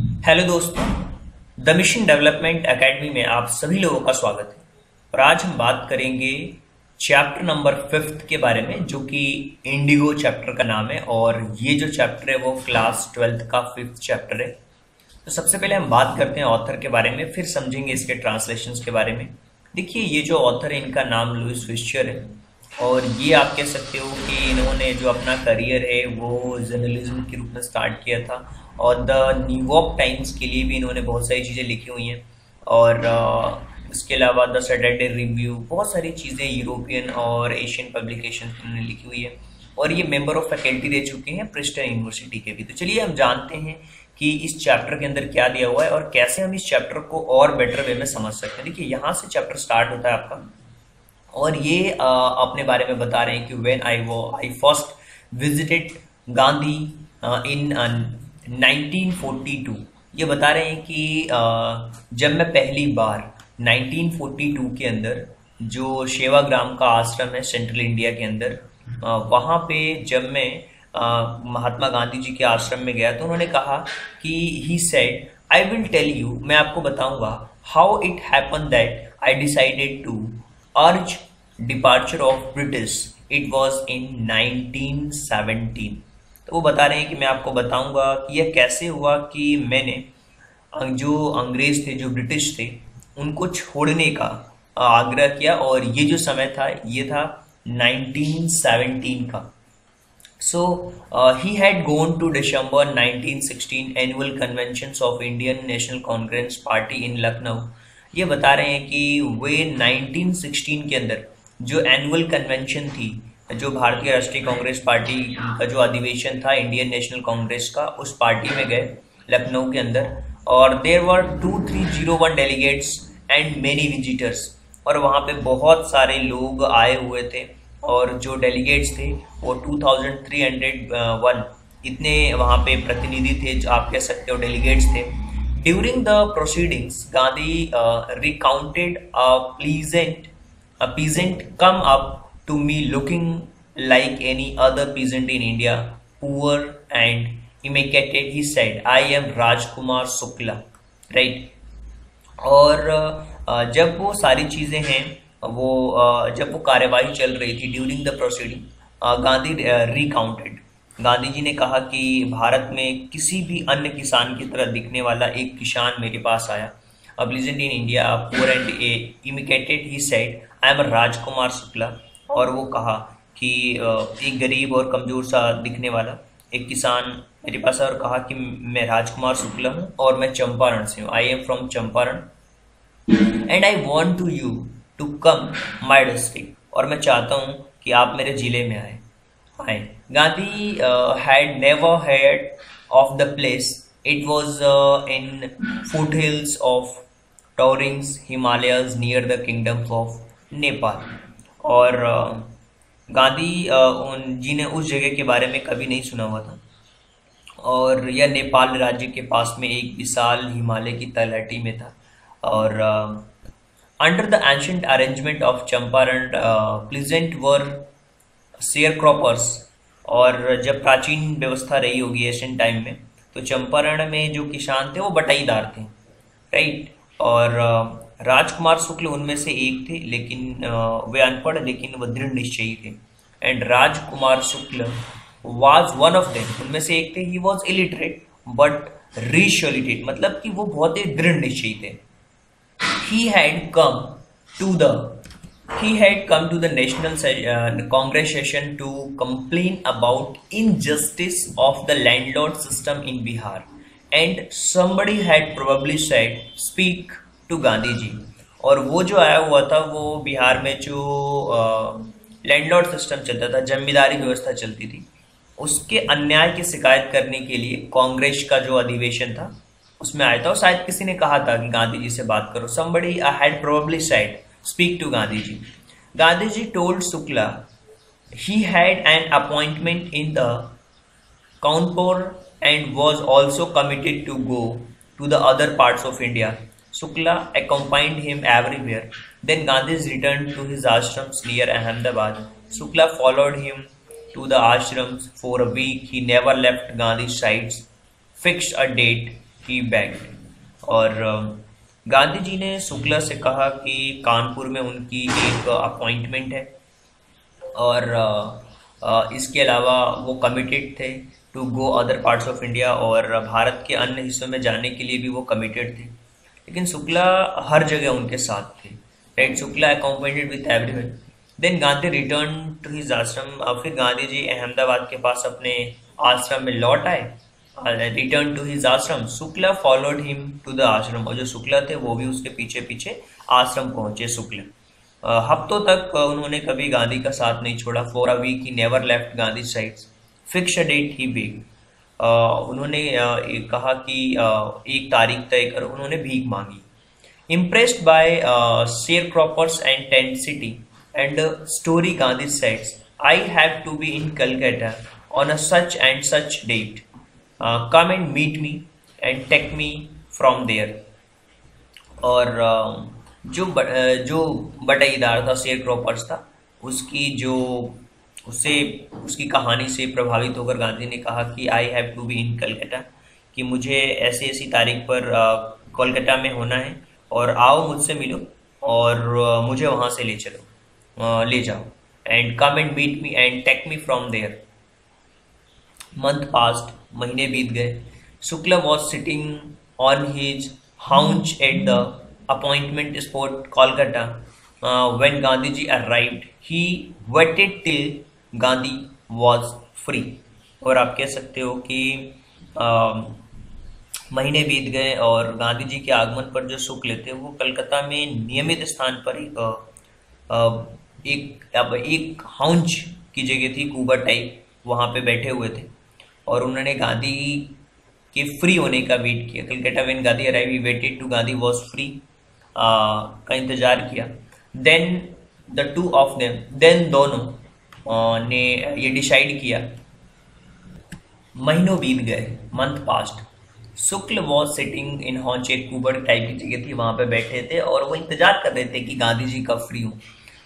Hello दोस्तों, the mission development academy में आप सभी लोगों का स्वागत है। और आज हम बात करेंगे चैप्टर नंबर फिफ्थ के बारे में, जो कि इंडिगो चैप्टर का नाम है, और ये जो चैप्टर है वो क्लास ट्वेल्थ का फिफ्थ चैप्टर है। तो सबसे पहले हम बात करते हैं ऑथर के बारे में, फिर समझेंगे इसके ट्रांसलेशन के बारे में। देखिए, ये जो ऑथर है, इनका नाम लुइस फिश्चर है, और ये आप कह सकते हो कि इन्होंने जो अपना करियर है, वो जर्नलिज्म के रूप में स्टार्ट किया था। और द न्यूयॉर्क टाइम्स के लिए भी इन्होंने बहुत सारी चीज़ें लिखी हुई हैं। और इसके अलावा द सैटरडे रिव्यू बहुत सारी चीज़ें यूरोपियन और एशियन पब्लिकेशन इन्होंने लिखी हुई है। और ये मेंबर ऑफ़ फैकल्टी रह चुके हैं प्रिस्टन यूनिवर्सिटी के भी। तो चलिए हम जानते हैं कि इस चैप्टर के अंदर क्या दिया हुआ है और कैसे हम इस चैप्टर को और बेटर वे में समझ सकते हैं। देखिए यहाँ से चैप्टर स्टार्ट होता है आपका। और ये आ, अपने बारे में बता रहे हैं कि वेन आई वो I first visited Gandhi in 1942 ये बता रहे हैं कि जब मैं पहली बार 1942 के अंदर जो शेवाग्राम का आश्रम है, सेंट्रल इंडिया के अंदर वहाँ पे जब मैं महात्मा गांधी जी के आश्रम में गया तो उन्होंने कहा कि he said I will tell you मैं आपको बताऊँगा how it happen that I decided to urge departure of British it was in 1917 तो वो बता रहे हैं कि मैं आपको बताऊँगा कि यह कैसे हुआ कि मैंने जो अंग्रेज़ थे, जो ब्रिटिश थे, उनको छोड़ने का आग्रह किया और ये जो समय था, ये था 1917 का। So he had gone to December 1916 annual convention of Indian National Congress party in Lucknow ये बता रहे हैं कि वे 1916 के अंदर जो एनुअल कन्वेंशन थी जो भारतीय राष्ट्रीय कांग्रेस पार्टी का जो अधिवेशन था, इंडियन नेशनल कांग्रेस का, उस पार्टी में गए, लखनऊ के अंदर। और there were two three zero one delegates and many visitors और वहाँ पे बहुत सारे लोग आए हुए थे, और जो डेलीगेट्स थे, वो two thousand three hundred one इतने वहाँ पे प्रतिनिधि थे, जो आप कह सकते हो डेलीगेट्स थे। During the proceedings Gandhi recounted pleasant peasant come up to me looking like any other peasant in India, poor and emaciated. He said, I am Rajkumar Sukla. Right? और जब वो सारी चीज़ें हैं वो जब वो कार्यवाही चल रही थी during the proceeding Gandhi recounted Gandhi ji ने कहा कि भारत में किसी भी अन्य किसान की तरह दिखने वाला एक किसान मेरे पास आया a blizzard in India, poor and imitated, he said, I am राजकुमार शुक्ला और वो कहा कि एक गरीब और कमज़ोर सा दिखने वाला, एक किसान मेरे पास और कहा कि मैं राजकुमार शुक्ला हूँ और मैं चंपारण से हूँ। I am from Champaran and I want to you to come my district और मैं चाहता हूँ कि आप मेरे ज़िले में आए। आए Gandhi had never had of the place it was in foot hills of towering Himalayas near the kingdoms of Nepal और गांधी जी ने उस जगह के बारे में कभी नहीं सुना हुआ था। और यह नेपाल राज्य के पास में एक विशाल हिमालय की तलहटी में था। और under the ancient arrangement of Champaran pleasant were share croppers और जब प्राचीन व्यवस्था रही होगी एशियन टाइम में तो चंपारण में जो किसान थे, वो बटाईदार थे। राइट और राजकुमार शुक्ल उनमें से एक थे लेकिन वे अनपढ़ लेकिन वह दृढ़ निश्चयी थे। And Rajkumar Shukla was one of them उनमें से एक थे। He was illiterate but resolute मतलब कि वो बहुत ही दृढ़ निश्चयी थे। He had come to the he had come to the national uh, congress session to complain about injustice of the landlord system in bihar and somebody had probably said speak to Gandhi ji. और वो जो आया हुआ था, वो बिहार में जो landlord system चलता था, जमींदारी व्यवस्था चलती थी, उसके अन्याय की शिकायत करने के लिए कांग्रेस का जो अधिवेशन था, उसमें आया था। और शायद किसी ने कहा था कि गांधी जी से बात करो। Somebody I had probably said speak to Gandhi ji. Gandhi ji told Shukla he had an appointment in the Cawnpore and was also committed to go to the other parts of India. Sukla accompanied him everywhere. Then Gandhi returned to his ashrams near Ahmedabad. Sukla followed him to the ashrams for a week. He never left Gandhi's sides. Fixed a date. He begged और गांधी जी ने शुक्ला से कहा कि कानपुर में उनकी एक appointment है और इसके अलावा वो कमिटेड थे to go other parts of India और भारत के अन्य हिस्सों में जाने के लिए भी वो कमिटेड थे लेकिन शुक्ला हर जगह उनके साथ थे। Right Shukla accompanied with everyone then Gandhi return to his ashram और फिर गांधी जी अहमदाबाद के पास अपने आश्रम में लौट आए। Return to his ashram Shukla followed him to the ashram और जो शुक्ला थे, वो भी उसके पीछे पीछे आश्रम पहुँचे शुक्ला। हफ्तों तक उन्होंने कभी गांधी का साथ नहीं छोड़ा। For a week he never left Gandhi side fix date he beg उन्होंने कहा कि एक तारीख तय कर, उन्होंने भीख मांगी। Impressed by share croppers and tent city and story Gandhi sets I have to be in Calcutta on a such and such date come and meet me and take me from there और जो जो बटाईदार था share croppers था, उसकी जो उससे, उसकी कहानी से प्रभावित होकर गांधी ने कहा कि I have to be in Calcutta कि मुझे ऐसी ऐसी तारीख पर कोलकाता में होना है और आओ मुझसे मिलो और मुझे वहाँ से ले चलो ले जाओ and come and meet me and take me from there month past महीने बीत गए। Shukla was sitting on his haunch at the appointment spot Kolkata when Gandhi ji arrived he waited till Gandhi was free और आप कह सकते हो कि uh, महीने बीत गए और गांधी जी के आगमन पर जो शुक्ल थे वो कलकत्ता में नियमित स्थान पर एक अब एक हाउंच की जगह थी कुबर टाइप वहाँ पे बैठे हुए थे। और उन्होंने गांधी के फ्री होने का वेट किया। Calcutta when Gandhi arrive waited to Gandhi was free का इंतज़ार किया। Then the two of them then दोनों ने ये डिसाइड किया। महीनों बीत गए month past Shukla was sitting in haunch एक कुबर टाइप की जगह थी, वहाँ पे बैठे थे और वो इंतज़ार कर रहे थे कि गांधी जी कब फ्री हूँ।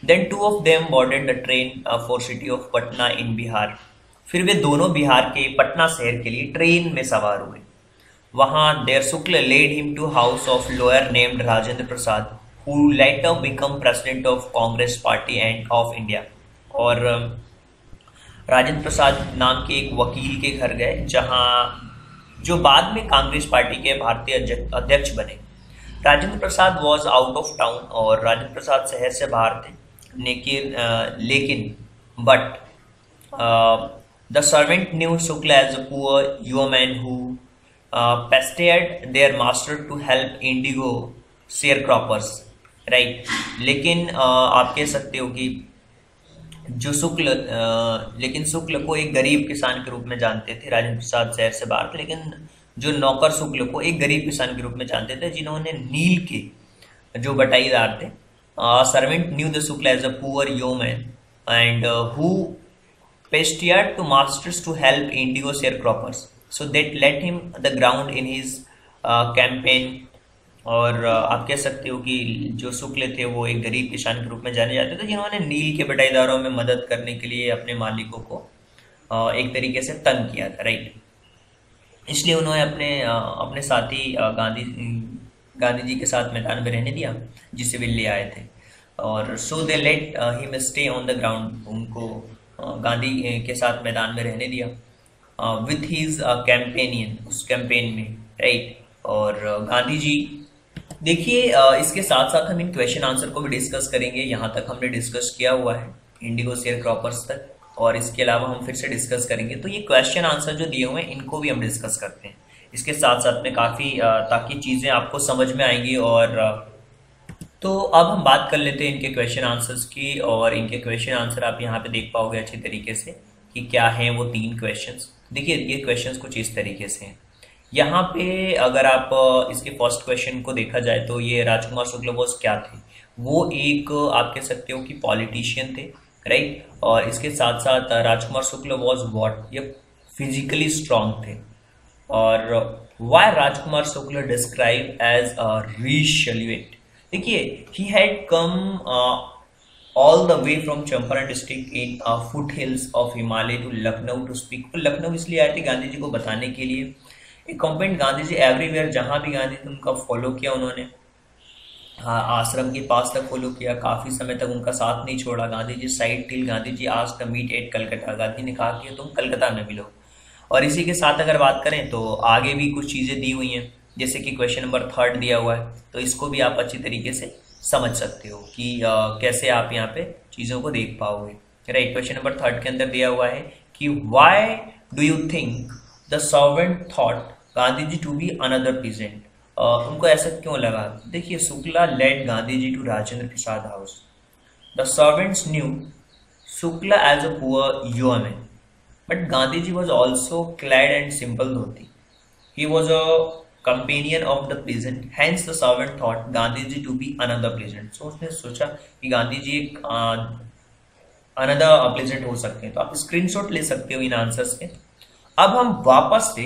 Then two of them boarded the train for city of Patna in Bihar फिर वे दोनों बिहार के पटना शहर के लिए ट्रेन में सवार हुए। वहाँ there Shukla led him to house of lawyer named Rajendra Prasad who later become president of Congress party and of India और राजेंद्र प्रसाद नाम के एक वकील के घर गए जहाँ जो बाद में कांग्रेस पार्टी के भारतीय अध्यक्ष बने। Rajendra Prasad was out of town और राजेंद्र प्रसाद शहर से बाहर थे लेकिन लेकिन but the servant knew Shukla as a poor yeoman who pestered their master to help indigo sharecroppers right लेकिन uh, आप कह सकते हो कि जो शुक्ल लेकिन शुक्ल को एक गरीब किसान के रूप में जानते थे, राजेंद्र प्रसाद शहर से बाहर लेकिन जो नौकर शुक्ल को एक गरीब किसान के रूप में जानते थे, जिन्होंने नील के जो बटाईदार थे servant knew the Shukla as a poor yeoman and who pestered to masters to help indigo sharecroppers. So that let him the ground in his campaign और आप कह सकते हो कि जो शुक्ल थे वो एक गरीब किसान के रूप में जाने जाते थे, जिन्होंने नील के बटाईदारों में मदद करने के लिए अपने मालिकों को एक तरीके से तंग किया था, राइट? इसलिए उन्होंने अपने अपने साथी गांधी गांधी जी के साथ मैदान में रहने दिया जिसे वे ले आए थे। और so they let him stay on the ground उनको गांधी के साथ मैदान में रहने दिया। विथ हीज कैंपेनियन उस कैंपेन में, राइट? और गांधी जी देखिए इसके साथ साथ हम इन क्वेश्चन आंसर को भी डिस्कस करेंगे। यहाँ तक हमने डिस्कस किया हुआ है इंडिगो शेयर क्रॉपर्स तक, और इसके अलावा हम फिर से डिस्कस करेंगे। तो ये क्वेश्चन आंसर जो दिए हुए हैं, इनको भी हम डिस्कस करते हैं। इसके साथ साथ में काफ़ी ताकि चीज़ें आपको समझ में आएँगी और तो अब हम बात कर लेते हैं इनके क्वेश्चन आंसर्स की, और इनके क्वेश्चन आंसर आप यहाँ पे देख पाओगे अच्छी तरीके से कि क्या हैं वो तीन क्वेश्चंस देखिए, ये क्वेश्चंस कुछ इस तरीके से हैं। यहाँ पे अगर आप इसके फ़र्स्ट क्वेश्चन को देखा जाए तो ये राजकुमार शुक्ल बोस क्या थे? वो एक आप कह सकते हो कि पॉलिटिशियन थे राइट और इसके साथ साथ राजकुमार शुक्ल वॉज़ वॉट ये फिजिकली स्ट्रांग थे। और why Rajkumar Shukla describe as a resolute देखिए he had come all the way from Champaran district in foothills of Himalaya to Lucknow to speak Lucknow इसलिए आए थे गांधी जी को बताने के लिए। एक कॉम्पेंट गांधी जी एवरीवेयर जहाँ भी गांधी जी उनका फॉलो किया उन्होंने। हाँ आश्रम के पास तक फॉलो किया काफ़ी समय तक उनका साथ नहीं छोड़ा। गांधी जी साइड टिल गांधी जी आज the meet at Calcutta. Gandhi ने कहा कि तुम कलकत्ता में मिलो और इसी के साथ अगर बात करें तो आगे भी कुछ चीज़ें दी हुई हैं। जैसे कि क्वेश्चन नंबर थर्ड दिया हुआ है तो इसको भी आप अच्छी तरीके से समझ सकते हो कि आ, कैसे आप यहाँ पे चीज़ों को देख पाओगे। राइट क्वेश्चन नंबर थर्ड के अंदर दिया हुआ है कि why do you think the servant thought Gandhi ji to be another present उनको ऐसा क्यों लगा? देखिए, Shukla led Gandhi ji to Rajendra Prasad house the servants knew Shukla as a poor human but Gandhi ji was also clad and simple dhoti. He was a companion of the present hence the servant thought Gandhi ji to be another present so उसने सोचा कि गांधी जी एक another present हो सकते हैं। तो आप screenshot ले सकते हो इन आंसर्स के। अब हम वापस से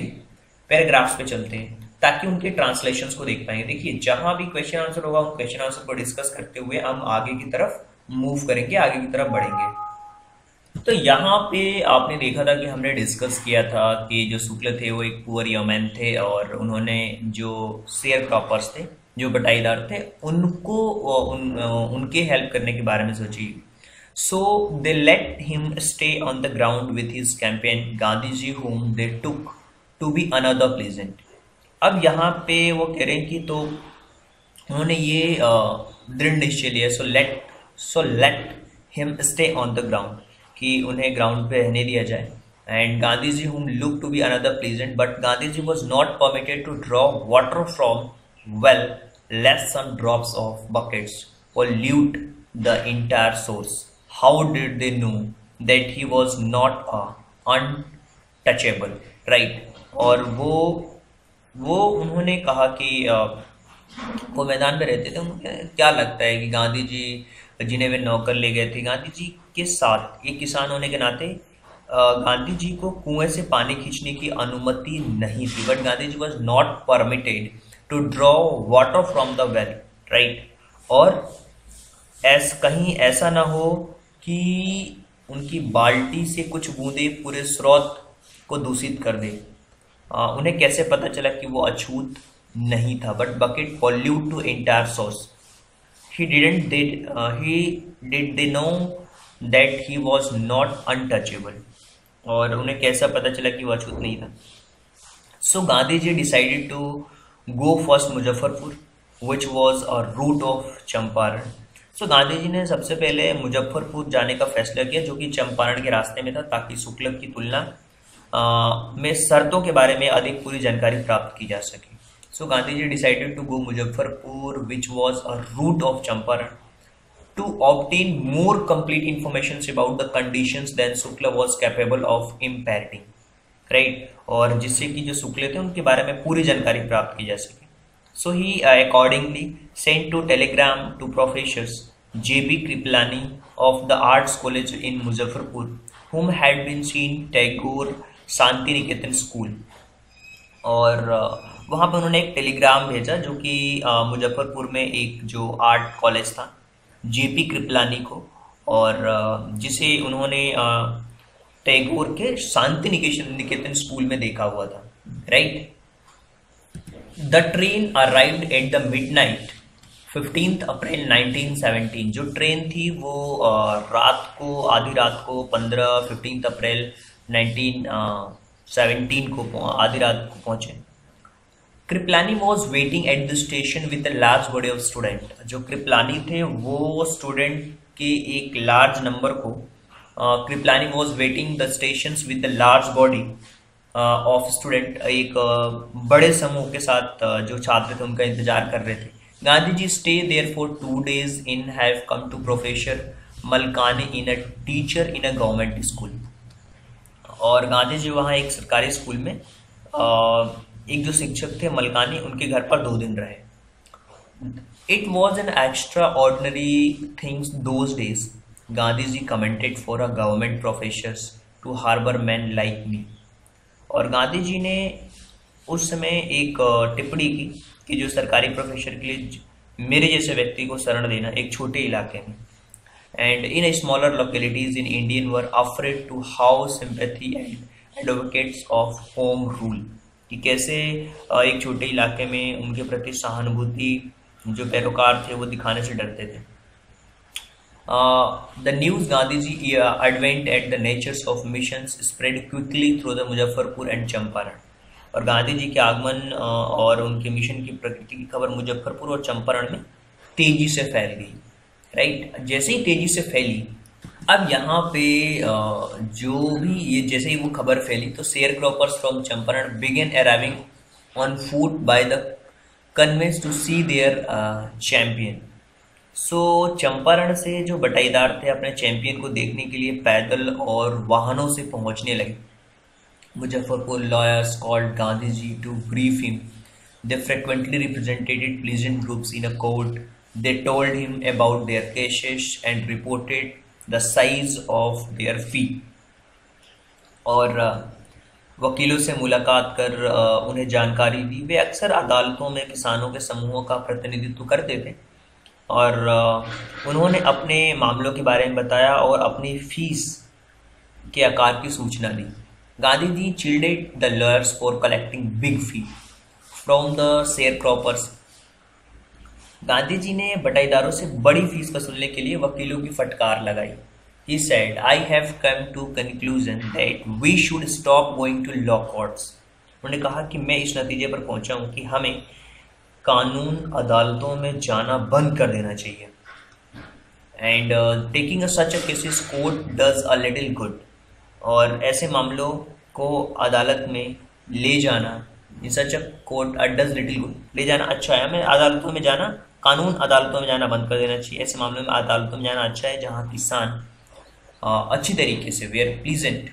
पैराग्राफ्स पे चलते हैं ताकि उनके ट्रांसलेशन को देख पाएँगे देखिए जहाँ भी क्वेश्चन आंसर होगा उन क्वेश्चन आंसर को डिस्कस करते हुए हम आगे की तरफ़ मूव करेंगे आगे की तरफ़ बढ़ेंगे। तो यहाँ पे आपने देखा था कि हमने डिस्कस किया था कि जो शुक्ल थे वो एक पुअर यमैन थे और उन्होंने जो शेयर क्रॉपर्स थे जो बटाईदार थे उनको उन, उनके हेल्प करने के बारे में सोची। So they let him stay on the ground with his campaign Gandhi ji whom they took to be another pleasant अब यहाँ पे वो कह रहे हैं कि तो उन्होंने ये दृढ़ निश्चय लिया। So let so let him stay on the ground कि उन्हें ग्राउंड पे रहने दिया जाए। And Gandhi ji whom look to be another pleasant but Gandhi ji was not permitted to draw water from well lest some drops of buckets pollute the entire source how did they know that he was not a untouchable right और वो वो उन्होंने कहा कि वो मैदान में रहते थे उनको क्या लगता है कि गांधी जी, जिन्हें वे नौकर ले गए थे, गांधी जी के साथ एक किसान होने के नाते गांधी जी को कुएँ से पानी खींचने की अनुमति नहीं थी but Gandhi ji was not permitted to draw water from the well right और ऐस, कहीं ऐसा ना हो कि उनकी बाल्टी से कुछ बूंदे पूरे स्रोत को दूषित कर दे। आ, उन्हें कैसे पता चला कि वो अछूत नहीं था? But bucket pollute to entire source he did uh, he did they know that he was not untouchable? और उन्हें कैसा पता चला कि वो अछूत नहीं था? So Gandhi ji decided to go first Muzaffarpur which was a route of Champaran so Gandhi ji ने सबसे पहले मुजफ्फरपुर जाने का फैसला किया जो कि चंपारण के रास्ते में था ताकि शुक्ल की तुलना में शर्तों के बारे में अधिक पूरी जानकारी प्राप्त की जा सके So Gandhiji decided to go Muzaffarpur, which was a route of Champaran, to obtain more complete information about the conditions than Shukla was capable of imparting. Right और जिससे कि जो शुक्ल थे उनके बारे में पूरी जानकारी प्राप्त की जा सके so he accordingly sent to telegram to professors J B Kripalani of the arts college in Muzaffarpur whom had been seen Tagore Shantiniketan school. और वहाँ पर उन्होंने एक टेलीग्राम भेजा जो कि मुजफ्फरपुर में एक जो आर्ट कॉलेज था, जेपी कृपलानी को। और जिसे उन्होंने टैगोर के शांति निकेतन निकेतन स्कूल में देखा हुआ था। Right? The train arrived at the midnight fifteenth April 1917 जो ट्रेन थी वो रात को, आधी रात को 15 फिफ्टींथ अप्रैल 1917 को आधी रात को पहुँचे। Kripalani was waiting at the station with a large body of student जो कृपलानी थे वो स्टूडेंट के एक लार्ज नंबर को Kripalani was waiting the station with the large body of student एक uh, बड़े समूह के साथ uh, जो छात्र थे उनका इंतज़ार कर रहे थे। Gandhi ji stay there for two days in have come to professor Malkani in a teacher in a government school और गांधी जी वहाँ एक सरकारी स्कूल में एक जो शिक्षक थे मलकानी, उनके घर पर दो दिन रहे। It was an extraordinary things those days Gandhi ji commented for a government professor to harbour man like me और गांधी जी ने उस समय एक टिप्पणी की कि जो सरकारी प्रोफेसर के लिए मेरे जैसे व्यक्ति को शरण देना एक छोटे इलाके में। In a smaller localities in Indian were afraid to show sympathy and advocates of home rule कि कैसे एक छोटे इलाके में उनके प्रति सहानुभूति, जो पैरोकार थे, वो दिखाने से डरते थे। The news Gandhi ji advent at the natures of mission spread quickly through the Muzaffarpur and Champaran. और गांधी जी के आगमन और उनके मिशन की प्रकृति की खबर मुजफ्फरपुर और चंपारण में तेज़ी से फैल गई। राइट जैसे ही तेज़ी से फैली, अब यहाँ पे जो भी ये जैसे ही वो खबर फैली तो sharecroppers from Champaran began arriving on foot by the conveyance to see their champion so Champaran से जो बटाईदार थे अपने चैंपियन को देखने के लिए पैदल और वाहनों से पहुँचने लगे। Muzaffarpur lawyers called Gandhi ji to brief him they frequently represented pleasant groups in a court they told him about their cases and reported the size of their fee और वकीलों से मुलाकात कर उन्हें जानकारी दी। वे अक्सर अदालतों में किसानों के समूहों का प्रतिनिधित्व करते थे। और उन्होंने अपने मामलों के बारे में बताया और अपनी फ़ीस के आकार की सूचना दी। Gandhi ji chided the lawyers for collecting big fee. From the sharecroppers. Gandhi ji ने बटाईदारों से बड़ी फ़ीस वसूलने के लिए वकीलों की फटकार लगाई। He said, I have come to conclusion that we should stop going to law courts. उन्होंने कहा कि मैं इस नतीजे पर पहुँचा हूँ कि हमें कानून अदालतों में जाना बंद कर देना चाहिए। And taking such a cases court does a little good और ऐसे मामलों को अदालत में ले जाना in such a court does little good ले जाना अच्छा है। हमें अदालतों में जाना कानून अदालतों में जाना बंद कर देना चाहिए। ऐसे मामलों में अदालतों में जाना अच्छा है जहाँ किसान अच्छी तरीके से where pleasant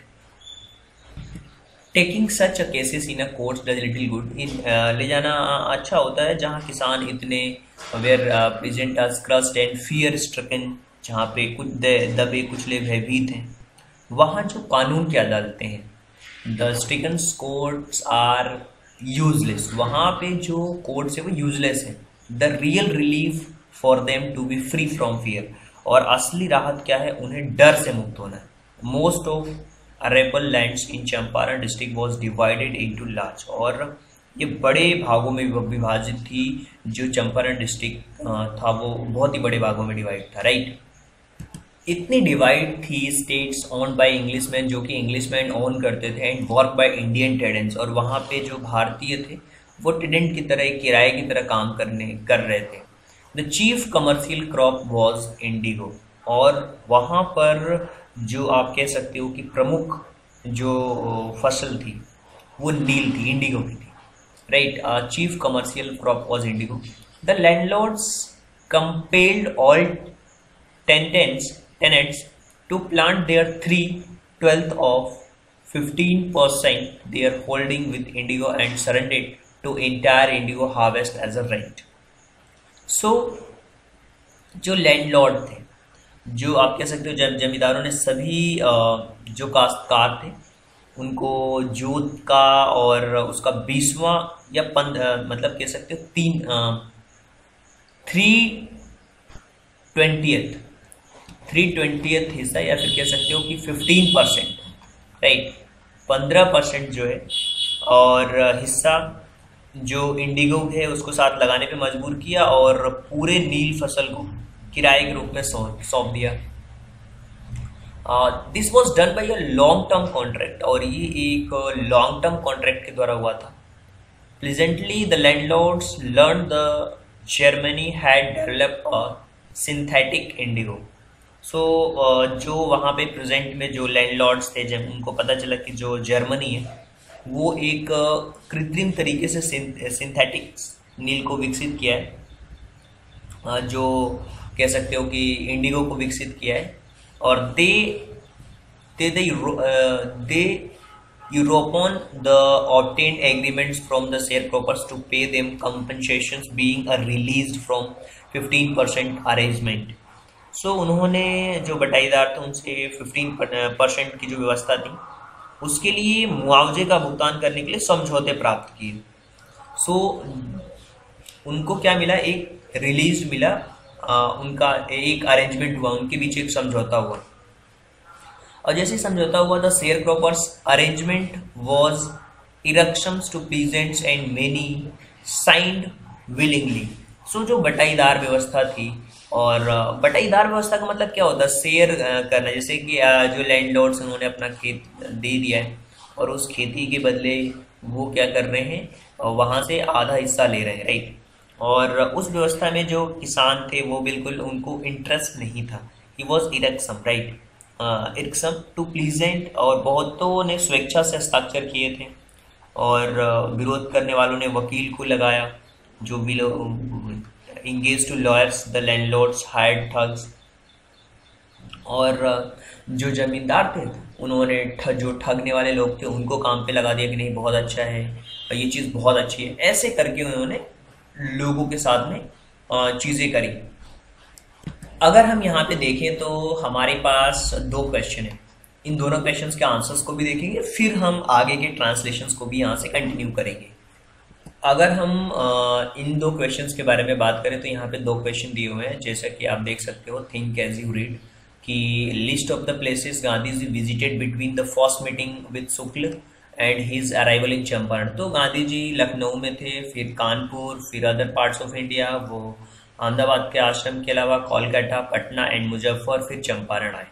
taking such a cases in a court does little good in ले जाना अच्छा होता है जहाँ किसान इतने वेयर प्रेजेंट आज क्रस्ट एंड फियर स्ट्रकन जहाँ पे कुछ दबे कुचले भयभीत हैं। वहाँ जो कानून की अदालतें हैं the stricken courts are useless वहाँ पे जो कोर्ट्स है वो यूजलेस है। The real relief for them to be free from fear और असली राहत क्या है? उन्हें डर से मुक्त होना है। Most of arable land in Champaran district was divided into large और ये बड़े भागों में विभाजित थी जो चंपारण डिस्ट्रिक्ट था, वो बहुत ही बड़े भागों में डिवाइड था राइट इतनी डिवाइड थी स्टेट्स ओन बाय इंग्लिशमैन जो कि इंग्लिशमैन ओन करते थे and work by Indian tenants और वहाँ पे जो भारतीय थे वो टेडेंट की तरह किराए की तरह काम करने, कर रहे थे। The chief commercial crop was indigo और वहाँ पर जो आप कह सकते हो कि प्रमुख जो फ़सल थी, वो नील थी इंडिगो की थी। Right chief commercial crop was indigo the landlords compelled all tenants tenants to plant their three twelfth of 15 percent their holding with indigo and surrendered to entire indigo harvest as a rent so, जो landlord थे जो आप कह सकते हो जब जमींदारों ने सभी जो काश्तकार थे उनको जोत का और उसका बीसवा या पंद मतलब कह सकते हो तीन थ्री ट्वेंटियथ थ्री ट्वेंटियथ हिस्सा या फिर कह सकते हो कि फिफ्टीन परसेंट राइट पंद्रह परसेंट जो है और हिस्सा जो इंडिगो है, उसको साथ लगाने पे मजबूर किया और पूरे नील फ़सल को किराए के रूप में सौंप दिया। This was done by a long term contract और ये एक लॉन्ग टर्म कॉन्ट्रैक्ट के द्वारा हुआ था। Presently the land landlords learn the Germany had develop a synthetic indigo so जो वहाँ पे प्रेजेंट में जो लैंडलॉर्ड्स थे, जब उनको पता चला कि जो जर्मनी है वो एक कृत्रिम तरीके से सिंथेटिक नील को विकसित किया है। जो कह सकते हो कि इंडिगो को विकसित किया है। और they they they European the obtain agreements from the sharecroppers to pay them compensation being a release from 15 percent arrangement so उन्होंने जो बटाईदार थे, उनसे 15 परसेंट की जो व्यवस्था थी उसके लिए मुआवजे का भुगतान करने के लिए समझौते प्राप्त किए। सो so, उनको क्या मिला? एक रिलीज़ मिला। आ, उनका एक अरेंजमेंट हुआ उनके बीच एक समझौता हुआ। और जैसे समझौता हुआ था sharecroppers arrangement was erections to peasants and many signed willingly so जो बटाईदार व्यवस्था थी और बटाईदार व्यवस्था का मतलब क्या होता है? शेयर करना। जैसे कि जो लैंडलॉर्ड्स उन्होंने अपना खेत दे दिया है और उस खेती के बदले वो क्या कर रहे हैं? वहाँ से आधा हिस्सा ले रहे हैं राइट और उस व्यवस्था में जो किसान थे, वो बिल्कुल उनको इंटरेस्ट नहीं था। He was irksome right irksome to pleasant और बहुतों ने स्वेच्छा से हस्ताक्षर किए थे। और विरोध करने वालों ने वकील को लगाया, जो भी engage two lawyers the landlords hired thugs और जो जमींदार थे, उन्होंने जो ठगने वाले लोग थे, उनको काम पे लगा दिया कि नहीं, बहुत अच्छा है ये चीज़ बहुत अच्छी है। ऐसे करके उन्होंने लोगों के साथ में चीज़ें करी। अगर हम यहाँ पे देखें तो हमारे पास दो क्वेश्चन है। इन दोनों क्वेश्चन के आंसर्स को भी देखेंगे, फिर हम आगे के ट्रांसलेशन को भी यहाँ से कंटिन्यू करेंगे। अगर हम इन दो क्वेश्चंस के बारे में बात करें तो यहाँ पे दो क्वेश्चन दिए हुए हैं। जैसा कि आप देख सकते हो थिंक एज यू रीड कि list of the places Gandhi ji visited between the first meeting with Shukla and his arrival in Champaran तो गांधी जी लखनऊ में थे, फिर कानपुर फिर अदर पार्ट्स ऑफ़ इंडिया वो अहमदाबाद के आश्रम के अलावा कोलकाता पटना एंड मुजफ्फर फिर चंपारण आए।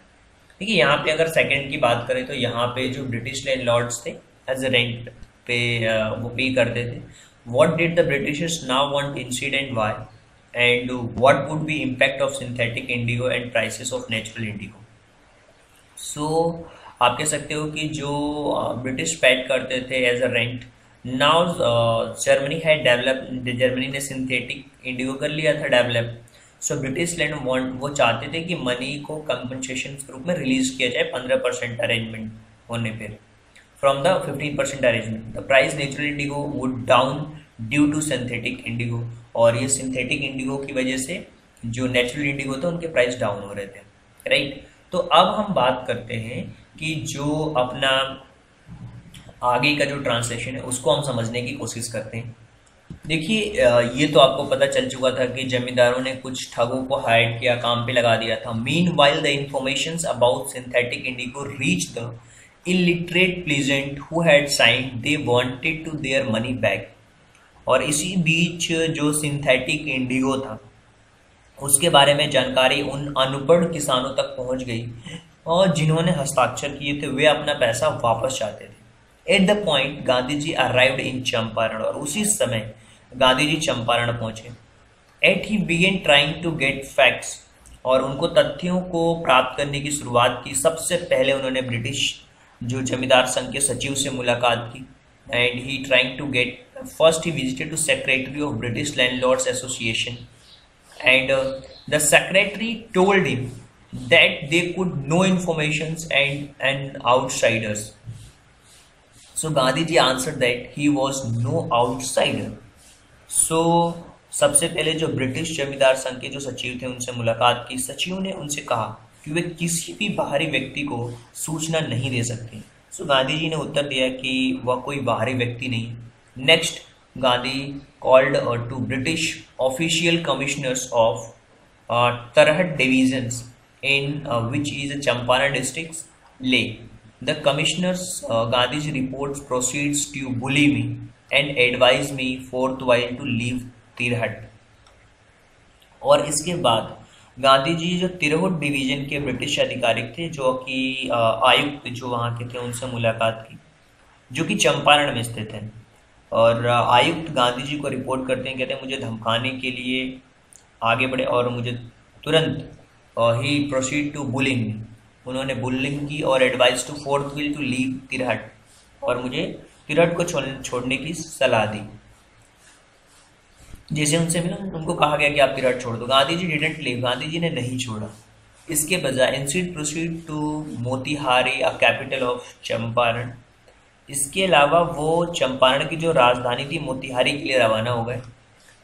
ठीक है यहाँ पे अगर सेकंड की बात करें तो यहाँ पे जो ब्रिटिश लैंड लॉर्ड्स थे एज ए रेंट पे वो पे करते थे what did the Britishers now want instead why and what would be impact of synthetic indigo and prices of natural indigo so आप कह सकते हो कि जो ब्रिटिश पैड करते थे as a rent now Germany है डेवलप जर्मनी ने सिंथेटिक इंडिगो कर लिया था develop so British land want वो चाहते थे कि मनी को कंपनसेशन के रूप में रिलीज़ किया जाए, पंद्रह परसेंट अरेंजमेंट होने पर the fifteen percent arrangement the price natural indigo would down due to synthetic indigo और ये सिंथेटिक इंडिगो की वजह से जो नेचुरल इंडिगो था, उनके प्राइस डाउन हो रहे थे। राइट तो अब हम बात करते हैं कि जो अपना आगे का जो ट्रांसलेशन है, उसको हम समझने की कोशिश करते हैं। देखिए ये तो आपको पता चल चुका था कि जमींदारों ने कुछ ठगों को हायर किया, काम पे लगा दिया था। Meanwhile the information about synthetic indigo reach the illiterate peasant who had sign they wanted to their money back और इसी बीच जो सिंथेटिक इंडिगो था, उसके बारे में जानकारी उन अनपढ़ किसानों तक पहुँच गई और जिन्होंने हस्ताक्षर किए थे, वे अपना पैसा वापस चाहते थे। At the point Gandhi ji arrived in Champaran और उसी समय गांधी जी चंपारण पहुँचे। At he began trying to get facts और उनको तथ्यों को प्राप्त करने की शुरुआत की। सबसे पहले उन्होंने ब्रिटिश जो जमींदार संघ के सचिव से मुलाकात की। And he trying to get first he visited to secretary of British land association and the secretary told him that they could no information and and outsiders so Gandhi ji answer that he was no outsider so सबसे पहले जो British जमींदार संघ के जो सचिव थे, उनसे मुलाकात की। सचिव ने उनसे कहा कि वे किसी भी बाहरी व्यक्ति को सूचना नहीं दे सकते। सो गांधी जी ने उत्तर दिया कि वह कोई बाहरी व्यक्ति नहीं। Next Gandhi called to British official commissioners of तरह divisions in which is Champaran district lay the commissioners Gandhi ji report proceeds to bully me and advise me forthwith to leave Tirhut और इसके बाद गांधी जी जो तिरहुट division के British अधिकारी थे, जो कि आयुक्त जो वहाँ के थे, उनसे मुलाकात की, जो कि चंपारण में स्थित है। और आयुक्त गांधी जी को रिपोर्ट करते हैं, कहते हैं, मुझे धमकाने के लिए आगे बढ़े और मुझे तुरंत ही प्रोसीड टू बुलिंग उन्होंने बुलिंग की और advice to forthwith to leave Tirhut और मुझे तिरहट को छोड़ने की सलाह दी। जैसे उनसे मिला, उनको कहा गया कि आप तिरहट छोड़ दो। गांधी जी डिडेंट लीव गांधी जी ने नहीं छोड़ा। इसके बजाय instead proceed to Motihari a capital of Champaran. इसके अलावा वो चंपारण की जो राजधानी थी, मोतिहारी के लिए रवाना हो गए।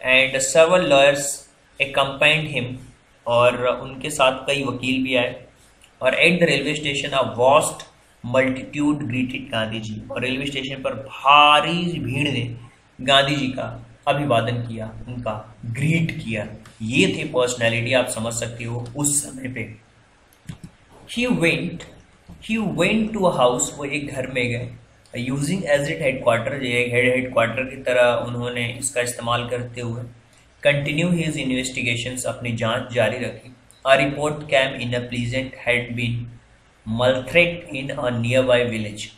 And several lawyers accompanied him और उनके साथ कई वकील भी आए। और at the railway station a vast multitude greeted Gandhi ji. और रेलवे स्टेशन पर भारी भीड़ ने गांधी जी का अभिवादन किया, उनका ग्रीट किया। ये थे पर्सनैलिटी आप समझ सकते हो उस समय पे। He went he went to a house वो एक घर में गए। Using as it headquarter head की तरह उन्होंने इसका इस्तेमाल करते हुए कंटिन्यू हिज इन्वेस्टिगेशन अपनी जाँच जारी रखी। A report came in a peasant had been maltreat in a nearby village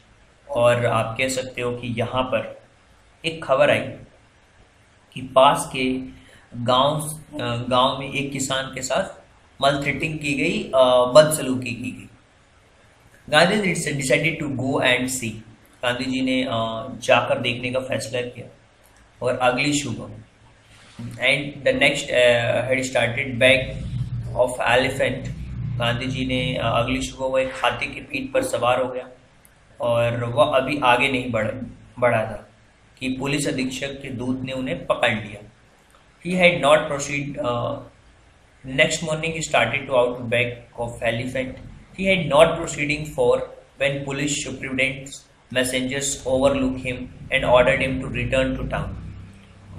और आप कह सकते हो कि यहाँ पर एक खबर आई। कि पास के गाँव गाँव में एक किसान के साथ मलथ्रेटिंग की गई बदसलूकी की गई। Gandhi decided to go and see Gandhi ji ने जाकर देखने का फैसला किया और अगली सुबह। And the next head started back of elephant Gandhi ji ने अगली सुबह वो एक हाथी की पीठ पर सवार हो गया और वह अभी आगे नहीं बढ़, बढ़ा था। कि पुलिस अधीक्षक के दूत ने उन्हें पकड़ लिया। He had not proceed next morning started to out back of elephant he had not proceeding for when police superintendent messengers overlook him and ordered him to return to town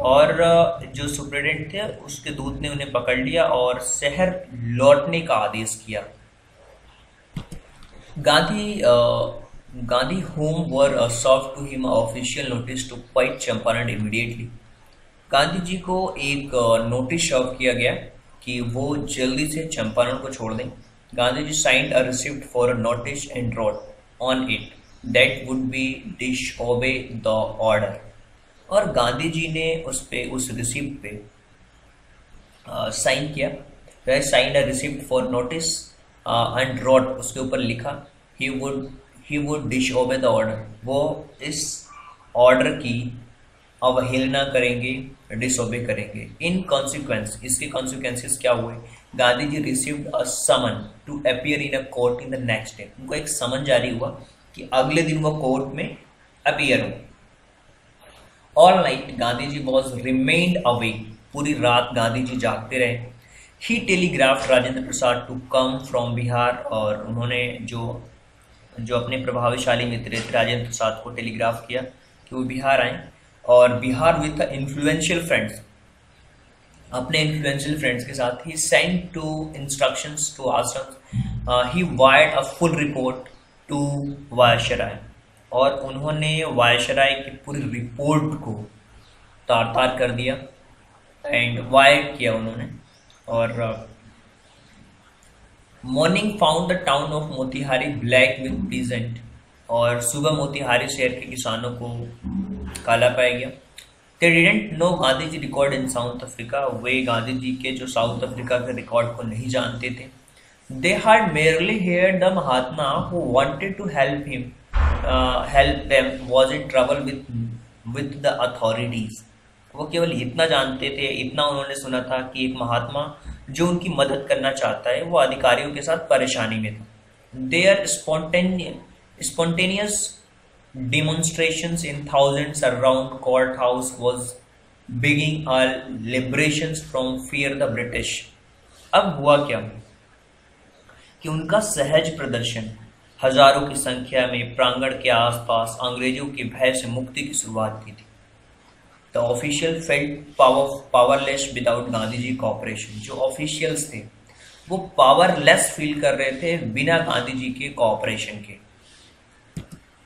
और uh, जो superintendent थे उसके दूत ने उन्हें पकड़ लिया और शहर लौटने का आदेश किया। Gandhi uh, Gandhi, whom were served to him official notice to quit Champaran immediately. Gandhi ji को एक नोटिस सर्व किया गया कि वो जल्दी से चंपारण को छोड़ दें। Gandhi ji signed a receipt for a notice and wrote on it that would be disobey the order और गांधी जी ने उस पे उस रिसिप्ट पे साइन किया। Signed a receipt for notice and wrote उसके ऊपर लिखा he would he would disobey the order वो इस ऑर्डर की अवहेलना करेंगे डिसोबे करेंगे। इन कॉन्सिक्वेंस इसके कॉन्सिक्वेंसेस क्या हुए? Gandhi ji received a summon to appear in a court in the next day उनको एक समन जारी हुआ कि अगले दिन वो कोर्ट में अपियर हो। All night Gandhi ji was remained away पूरी रात गांधी जी जागते रहे। He telegraph Rajendra Prasad to come from Bihar और उन्होंने जो जो अपने प्रभावशाली मित्र थे राजेंद्र प्रसाद को टेलीग्राफ किया कि वो बिहार आए। और बिहार विथ इन्फ्लुएंशियल फ्रेंड्स अपने इन्फ्लुएंशियल फ्रेंड्स के साथ he send to instructions to ashram he wired a full report to viceroy और उन्होंने वायशराय की पूरी रिपोर्ट को तार तार कर दिया एंड वायर किया उन्होंने। और uh, morning found the town of Motihari black with peasant और सुबह मोतिहारी शहर के किसानों को काला पाया गया। They didn't know Gandhi ji record in South Africa वे गांधी जी के जो साउथ अफ्रीका के रिकॉर्ड को नहीं जानते थे। They had merely heard the Mahatma who wanted to help him help them was in trouble with with the authorities वो केवल इतना जानते थे, इतना उन्होंने सुना था कि एक महात्मा जो उनकी मदद करना चाहता है, वो अधिकारियों के साथ परेशानी में था। Their spontaneous demonstrations in thousands around courthouse was beginning a liberation from fear the British अब हुआ क्या? कि उनका सहज प्रदर्शन, हज़ारों की संख्या में प्रांगण के आसपास अंग्रेज़ों के भय से मुक्ति की शुरुआत की थी। The official felt power powerless without Gandhi ji cooperation जो ऑफिशियल्स थे, वो पावरलेस फील कर रहे थे बिना गांधी जी के कॉपरेशन के।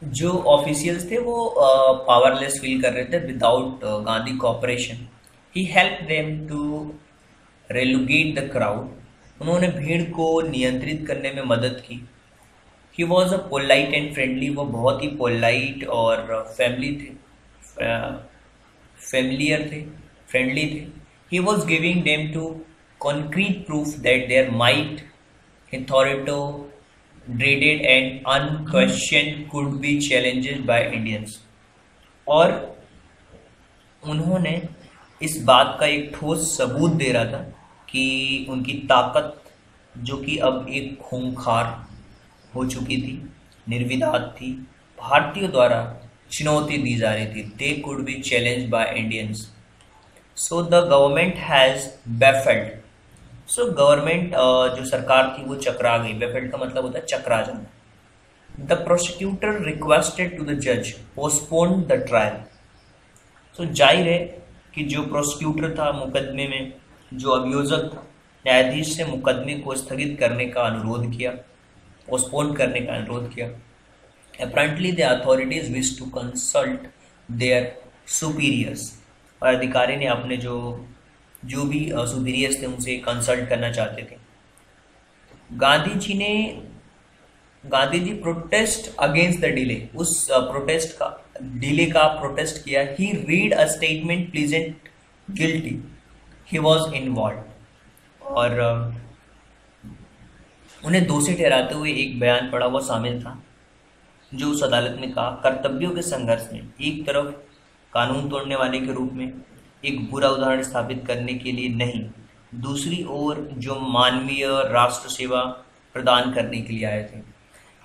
जो ऑफिशियल्स थे, वो पावरलेस फील कर रहे थे without Gandhi cooperation he help them to regulate the crowd उन्होंने भीड़ को नियंत्रित करने में मदद की। He was a polite and friendly वो बहुत ही पोलाइट और फैमिली थे। फेमिलियर थे फ्रेंडली थे. He was giving them to concrete proof that their might authority dreaded and unquestioned could be challenged by Indians. और उन्होंने इस बात का एक ठोस सबूत दे रहा था कि उनकी ताकत, जो कि अब एक खूंखार हो चुकी थी निर्विदात थी, भारतीयों द्वारा चुनौती दी जा रही थी। They could be challenge by Indians so the government has baffled so government जो सरकार थी, वो चकरा गई। बेफेल्ड का मतलब होता है चकरा जाना the prosecutor requested to the जज पोस्टपोन द ट्रायल सो ज़ाहिर है कि जो प्रोसिक्यूटर था मुकदमे में, जो अभियोजक था, न्यायाधीश से मुकदमे को स्थगित करने का अनुरोध किया पोस्टपोन करने का अनुरोध किया। Apparently, the authorities wish to consult their superiors. और अधिकारी ने अपने जो जो भी सुपीरियर्स थे, उनसे कंसल्ट करना चाहते थे। गांधी जी ने Gandhi ji protest against the delay उस प्रोटेस्ट का डिले का प्रोटेस्ट किया। He read a statement pleading guilty he was involve और उन्हें दोषी ठहराते हुए एक बयान पड़ा वो शामिल था। जो उस अदालत ने कहा, कर्तव्यों के संघर्ष में एक तरफ़ कानून तोड़ने वाले के रूप में एक बुरा उदाहरण स्थापित करने के लिए नहीं, दूसरी ओर जो मानवीय राष्ट्र सेवा प्रदान करने के लिए आए थे।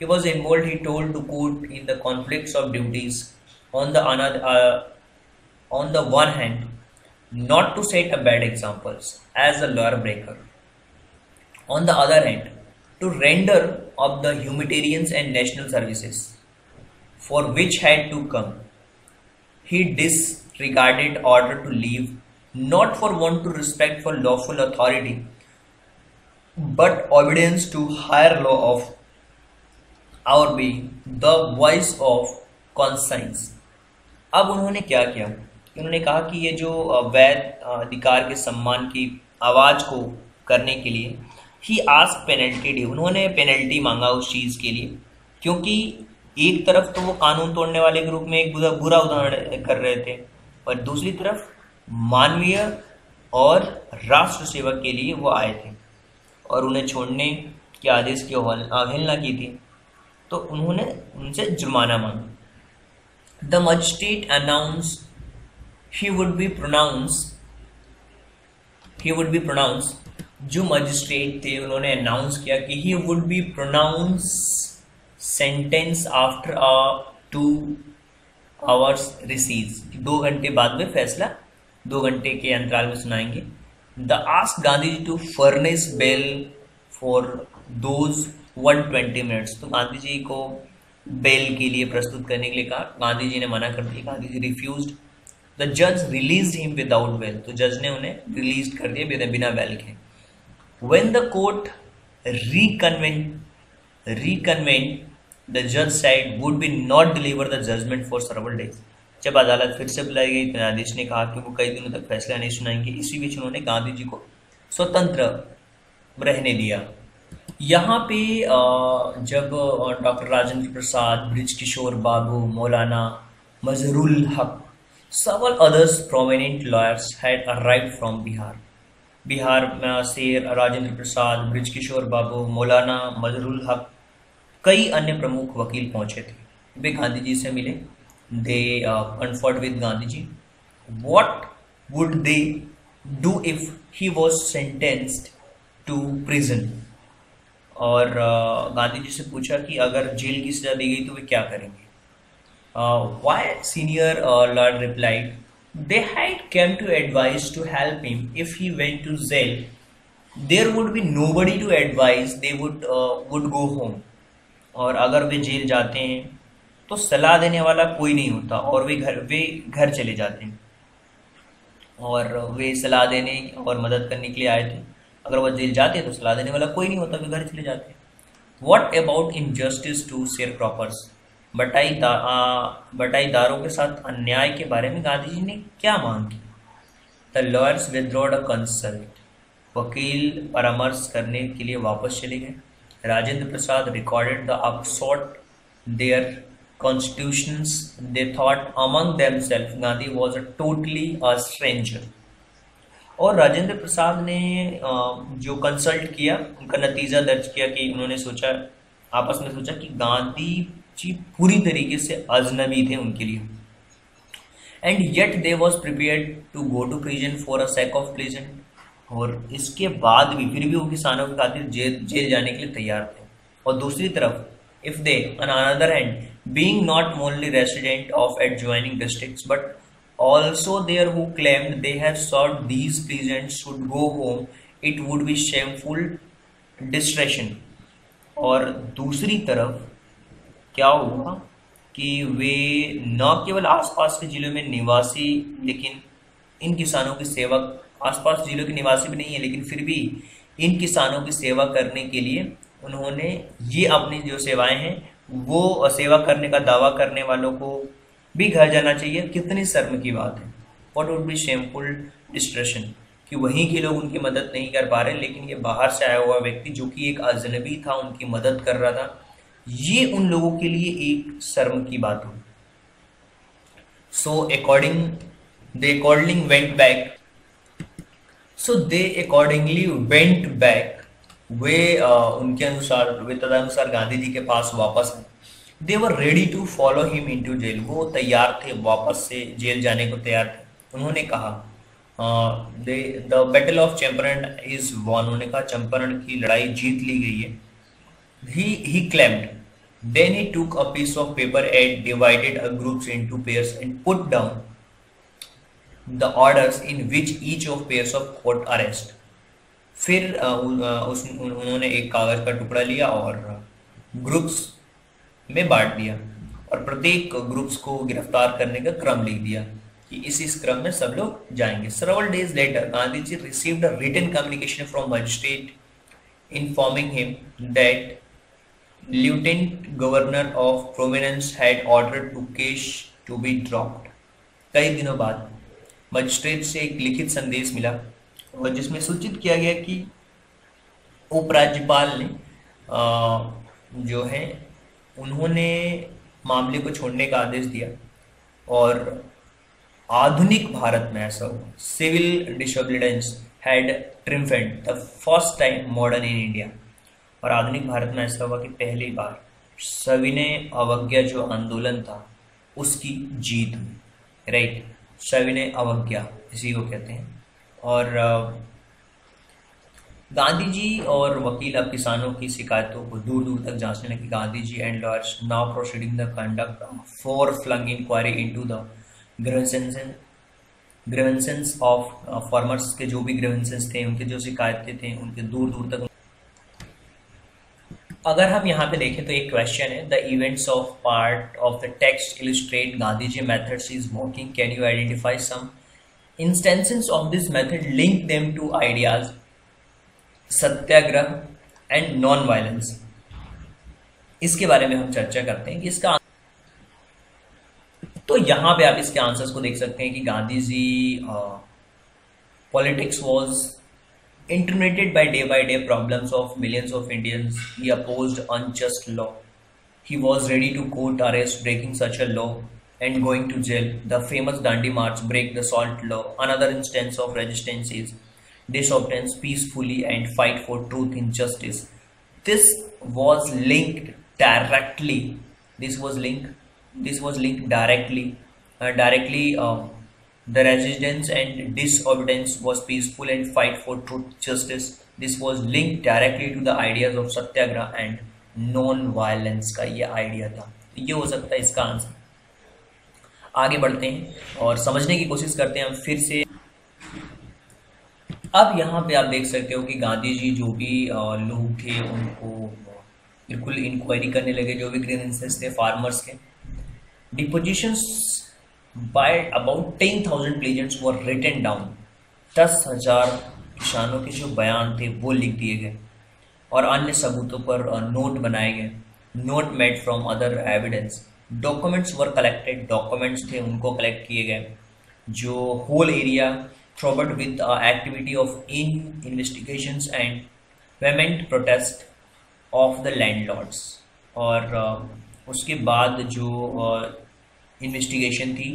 He was involve he told to quote in the conflict of duties on the on the one hand not to set a bad examples as a law breaker on the other hand to render of the humanitarians and national services for which had to come he disregarded order to leave not for want to respect for lawful authority but obedience to higher law of our being the voice of conscience अब उन्होंने क्या किया उन्होंने कहा कि ये जो वैध अधिकार के सम्मान की आवाज़ को करने के लिए ही आज पेनल्टी डी उन्होंने पेनल्टी मांगा उस चीज़ के लिए क्योंकि एक तरफ़ तो वो कानून तोड़ने वाले के रूप में एक बुरा उदाहरण कर रहे थे, और दूसरी तरफ़ मानवीय और राष्ट्र सेवा के लिए वो आए थे, और उन्हें छोड़ने के आदेश की अवहेलना की थी। तो उन्होंने उनसे जुर्माना मांगा। The magistrate announce he would be pronounce, he would be pronounce, जो मजिस्ट्रेट थे, उन्होंने अनाउंस किया कि he would be pronounce sentence after two hours recess दो घंटे बाद में फैसला, दो घंटे के अंतराल में सुनाएँगे। The ask Gandhi ji to furnish bail for those 120 minutes तो गांधी जी को बेल के लिए प्रस्तुत करने के लिए कहा। गांधी जी ने मना कर दिया। गांधी जी रिफ्यूज द जज रिलीज़ हिम विदाउट बेल तो जज ने उन्हें रिलीज़ कर दिया बिना बेल के। When the court reconvene reconvene the जज said would be not deliver the judgment for several days जब अदालत फिर से बुलाई गई तो न्यायाधीश ने कहा कि वो कई दिनों तक फैसला नहीं सुनाएँगे। इसी बीच उन्होंने गांधी जी को स्वतंत्र रहने दिया। यहाँ पे जब doctor Rajendra Prasad, Brij Kishore Babu, Maulana Mazharul Haq, several others prominent lawyers had arrived from Bihar Bihar से राजेंद्र प्रसाद, ब्रिज किशोर बाबू, मौलाना मजरुल हक कई अन्य प्रमुख वकील पहुँचे थे। वे गांधी जी से मिले। They conferred with Gandhi ji what would they do if he was sentenced to prison और गांधी जी से पूछा कि अगर जेल की सजा दी गई तो वे क्या करेंगे? Why senior lord replied they had came to advise to help him if he went to jail there would be nobody to advise they would would go home और अगर वे जेल जाते हैं तो सलाह देने वाला कोई नहीं होता और वे घर वे घर चले जाते हैं। और वे सलाह देने और मदद करने के लिए आए थे। अगर वह जेल जाते हैं तो सलाह देने वाला कोई नहीं होता वे घर चले जाते what about injustice to sharecroppers बटाई दा, बटाईदारों के साथ अन्याय के बारे में गांधी जी ने क्या मांग की? The lawyers withdrew a consult वकील परामर्श करने के लिए वापस चले गए। Prasad recorded the upshot their constitutions they thought among themselves Gandhi was a totally a stranger और राजेंद्र प्रसाद ने जो कंसल्ट किया, उनका नतीजा दर्ज किया कि उन्होंने सोचा, आपस में सोचा कि गांधी जी पूरी तरीके से अजनबी थे उनके लिए। And yet they was prepare to go to prison for a sake of prison और इसके बाद भी, फिर भी वो किसानों की खातिर जेल जेल जाने के लिए तैयार थे। और दूसरी तरफ़ if the another hand being not only resident of adjoining districts but also there who claimed they have sought these peasants should go home, it would be shameful distraction और दूसरी तरफ़, क्या हुआ कि वे न केवल आसपास के जिलों में निवासी, लेकिन इन किसानों के सेवा आसपास जिलों के निवासी भी नहीं है, लेकिन फिर भी इन किसानों की सेवा करने के लिए उन्होंने ये अपनी जो सेवाएँ हैं, वो सेवा करने का दावा करने वालों को भी घर जाना चाहिए। कितनी शर्म की बात है। What would be shameful desertion कि वहीं के लोग उनकी मदद नहीं कर पा रहे, लेकिन ये बाहर से आया हुआ व्यक्ति जो कि एक अजनबी था, उनकी मदद कर रहा था, ये उन लोगों के लिए एक शर्म की बात हुई so according they according went back so they accordingly went back वे उनके अनुसार, वे तदनुसार गांधी जी के पास वापस they were ready to follow him into jail वो तैयार थे, वापस से जेल जाने को तैयार थे। उन्होंने कहा the battle of Champaran is won उन्होंने कहा चंपारण की लड़ाई जीत ली गई है। ही ही claimed then he took a piece of paper and divided a groups into pairs and put down the orders in which each of pairs of court arrest फिर उस उन्होंने एक कागज़ का टुकड़ा लिया और ग्रुप्स में बांट दिया और प्रत्येक ग्रुप्स को गिरफ़्तार करने का क्रम लिख दिया कि इस इस क्रम में सब लोग जाएँगे। Several days later Gandhi ji received a written communication from magistrate informing him that lieutenant governor of prominence had to case to be dropped. कई दिनों बाद मजिस्ट्रेट से एक लिखित संदेश मिला और जिसमें सूचित किया गया कि उपराज्यपाल ने जो है, उन्होंने मामले को छोड़ने का आदेश दिया और आधुनिक भारत में ऐसा हुआ। Civil disobedience had triumphant the first time modern in India. और आधुनिक भारत में ऐसा हुआ कि पहली बार सविनय अवज्ञा जो आंदोलन था, उसकी जीत हुई। राइट? सविनय अवज्ञा इसी को कहते हैं। और गांधी जी और वकील अब किसानों की शिकायतों को दूर दूर तक जांचने लगे। Gandhi ji and lawyers now proceeding the conduct far flung inquiry into the grievances of farmers के जो भी ग्रेवेंसेंस थे, उनके जो शिकायतें थे, उनके दूर दूर तक अगर हम यहाँ पे देखें तो एक क्वेश्चन है the events of part of the text illustrate Gandhi ji methods is working can you identify some instances of this method? Link them to ideas satyagraha and non violence इसके बारे में हम चर्चा करते हैं कि इसका तो यहाँ पे आप इसके आंसर्स को देख सकते हैं कि Gandhi ji politics was interminated by day by day problems of millions of Indians. He opposed unjust law. He was ready to court arrest breaking such a law and going to jail. The famous Dandi March break the salt law. Another instance of resistance is disobedience peacefully and fight for truth and justice. This was linked directly. This was linked. This was linked directly. Uh, directly, uh, the resistance and disobedience was peaceful and fight for truth, justice. This was linked directly to the ideas of satyagraha and non-violence का ये idea था ये हो सकता है इसका answer आगे बढ़ते हैं और समझने की कोशिश करते हैं हम फिर से अब यहाँ पे आप देख सकते हो कि गांधी जी जो भी लोग थे उनको बिल्कुल इंक्वायरी करने लगे जो भी ग्रीवेंसेस थे फार्मर्स के depositions by about ten thousand peasants were written down दस हज़ार किसानों के जो बयान थे, वो लिख दिए गए और अन्य सबूतों पर नोट बनाए गए। Note made from other evidence documents were collected documents थे, उनको कलेक्ट किए गए। जो whole area troubled with activity of in investigations and payment protest of the landlords. और उसके बाद जो इन्वेस्टिगेशन थी,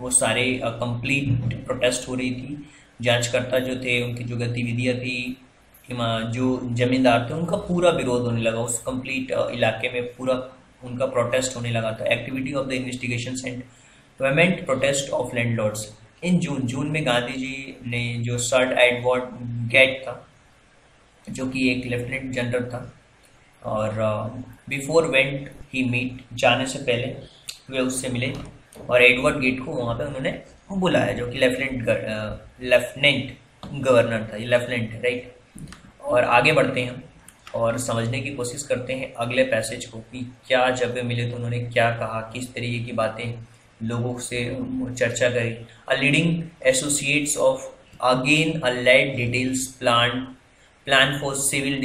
वो सारे कंप्लीट प्रोटेस्ट हो रही थी। जांचकर्ता जो थे, उनकी जो गतिविधियाँ थी जो जमींदार थे, उनका पूरा विरोध होने लगा। उस कंप्लीट इलाके में पूरा उनका प्रोटेस्ट होने लगा था। Activity of the investigation and payment protest of landlords in June June में गांधी जी ने जो सर्ड एडवर्ड गेट था, जो कि एक लेफ्टिनेंट जनरल था, और बिफोर वेंट ही मीट जाने से पहले वे उससे मिले। और एडवर्ड गेट को वहाँ पे उन्होंने बुलाया, जो कि लेफ्टिनेंट लेफ्टिनेंट गवर्नर था लेफ्टिनेंट है, राइट? और आगे बढ़ते हैं और समझने की कोशिश करते हैं अगले पैसेज को कि क्या जब मिले तो उन्होंने क्या कहा, किस तरीके की बातें लोगों से चर्चा करी। A leading associates of again a led details plan plan for civil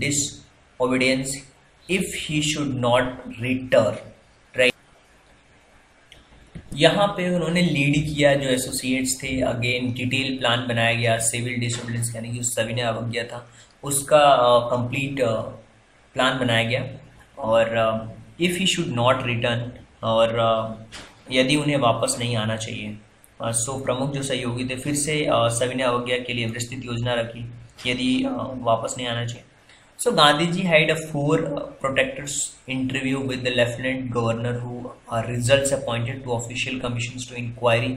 disobedience if he should not return right यहाँ पे उन्होंने लीड किया जो एसोसिएट्स थे। अगेन डिटेल प्लान बनाया गया। सिविल डिसऑर्डरेंस यानी कि उस सभी ने अवज्ञा था। उसका कंप्लीट प्लान बनाया गया। और if he should not return और uh, यदि उन्हें वापस नहीं आना चाहिए। सो uh, so, प्रमुख जो सहयोगी थे फिर से uh, सभी ने अवज्ञा के लिए विस्तृत योजना रखी यदि वापस नहीं आना चाहिए। So Gandhi ji had a four protectors interview with the lieutenant governor who are results appointed to official commission to inquiry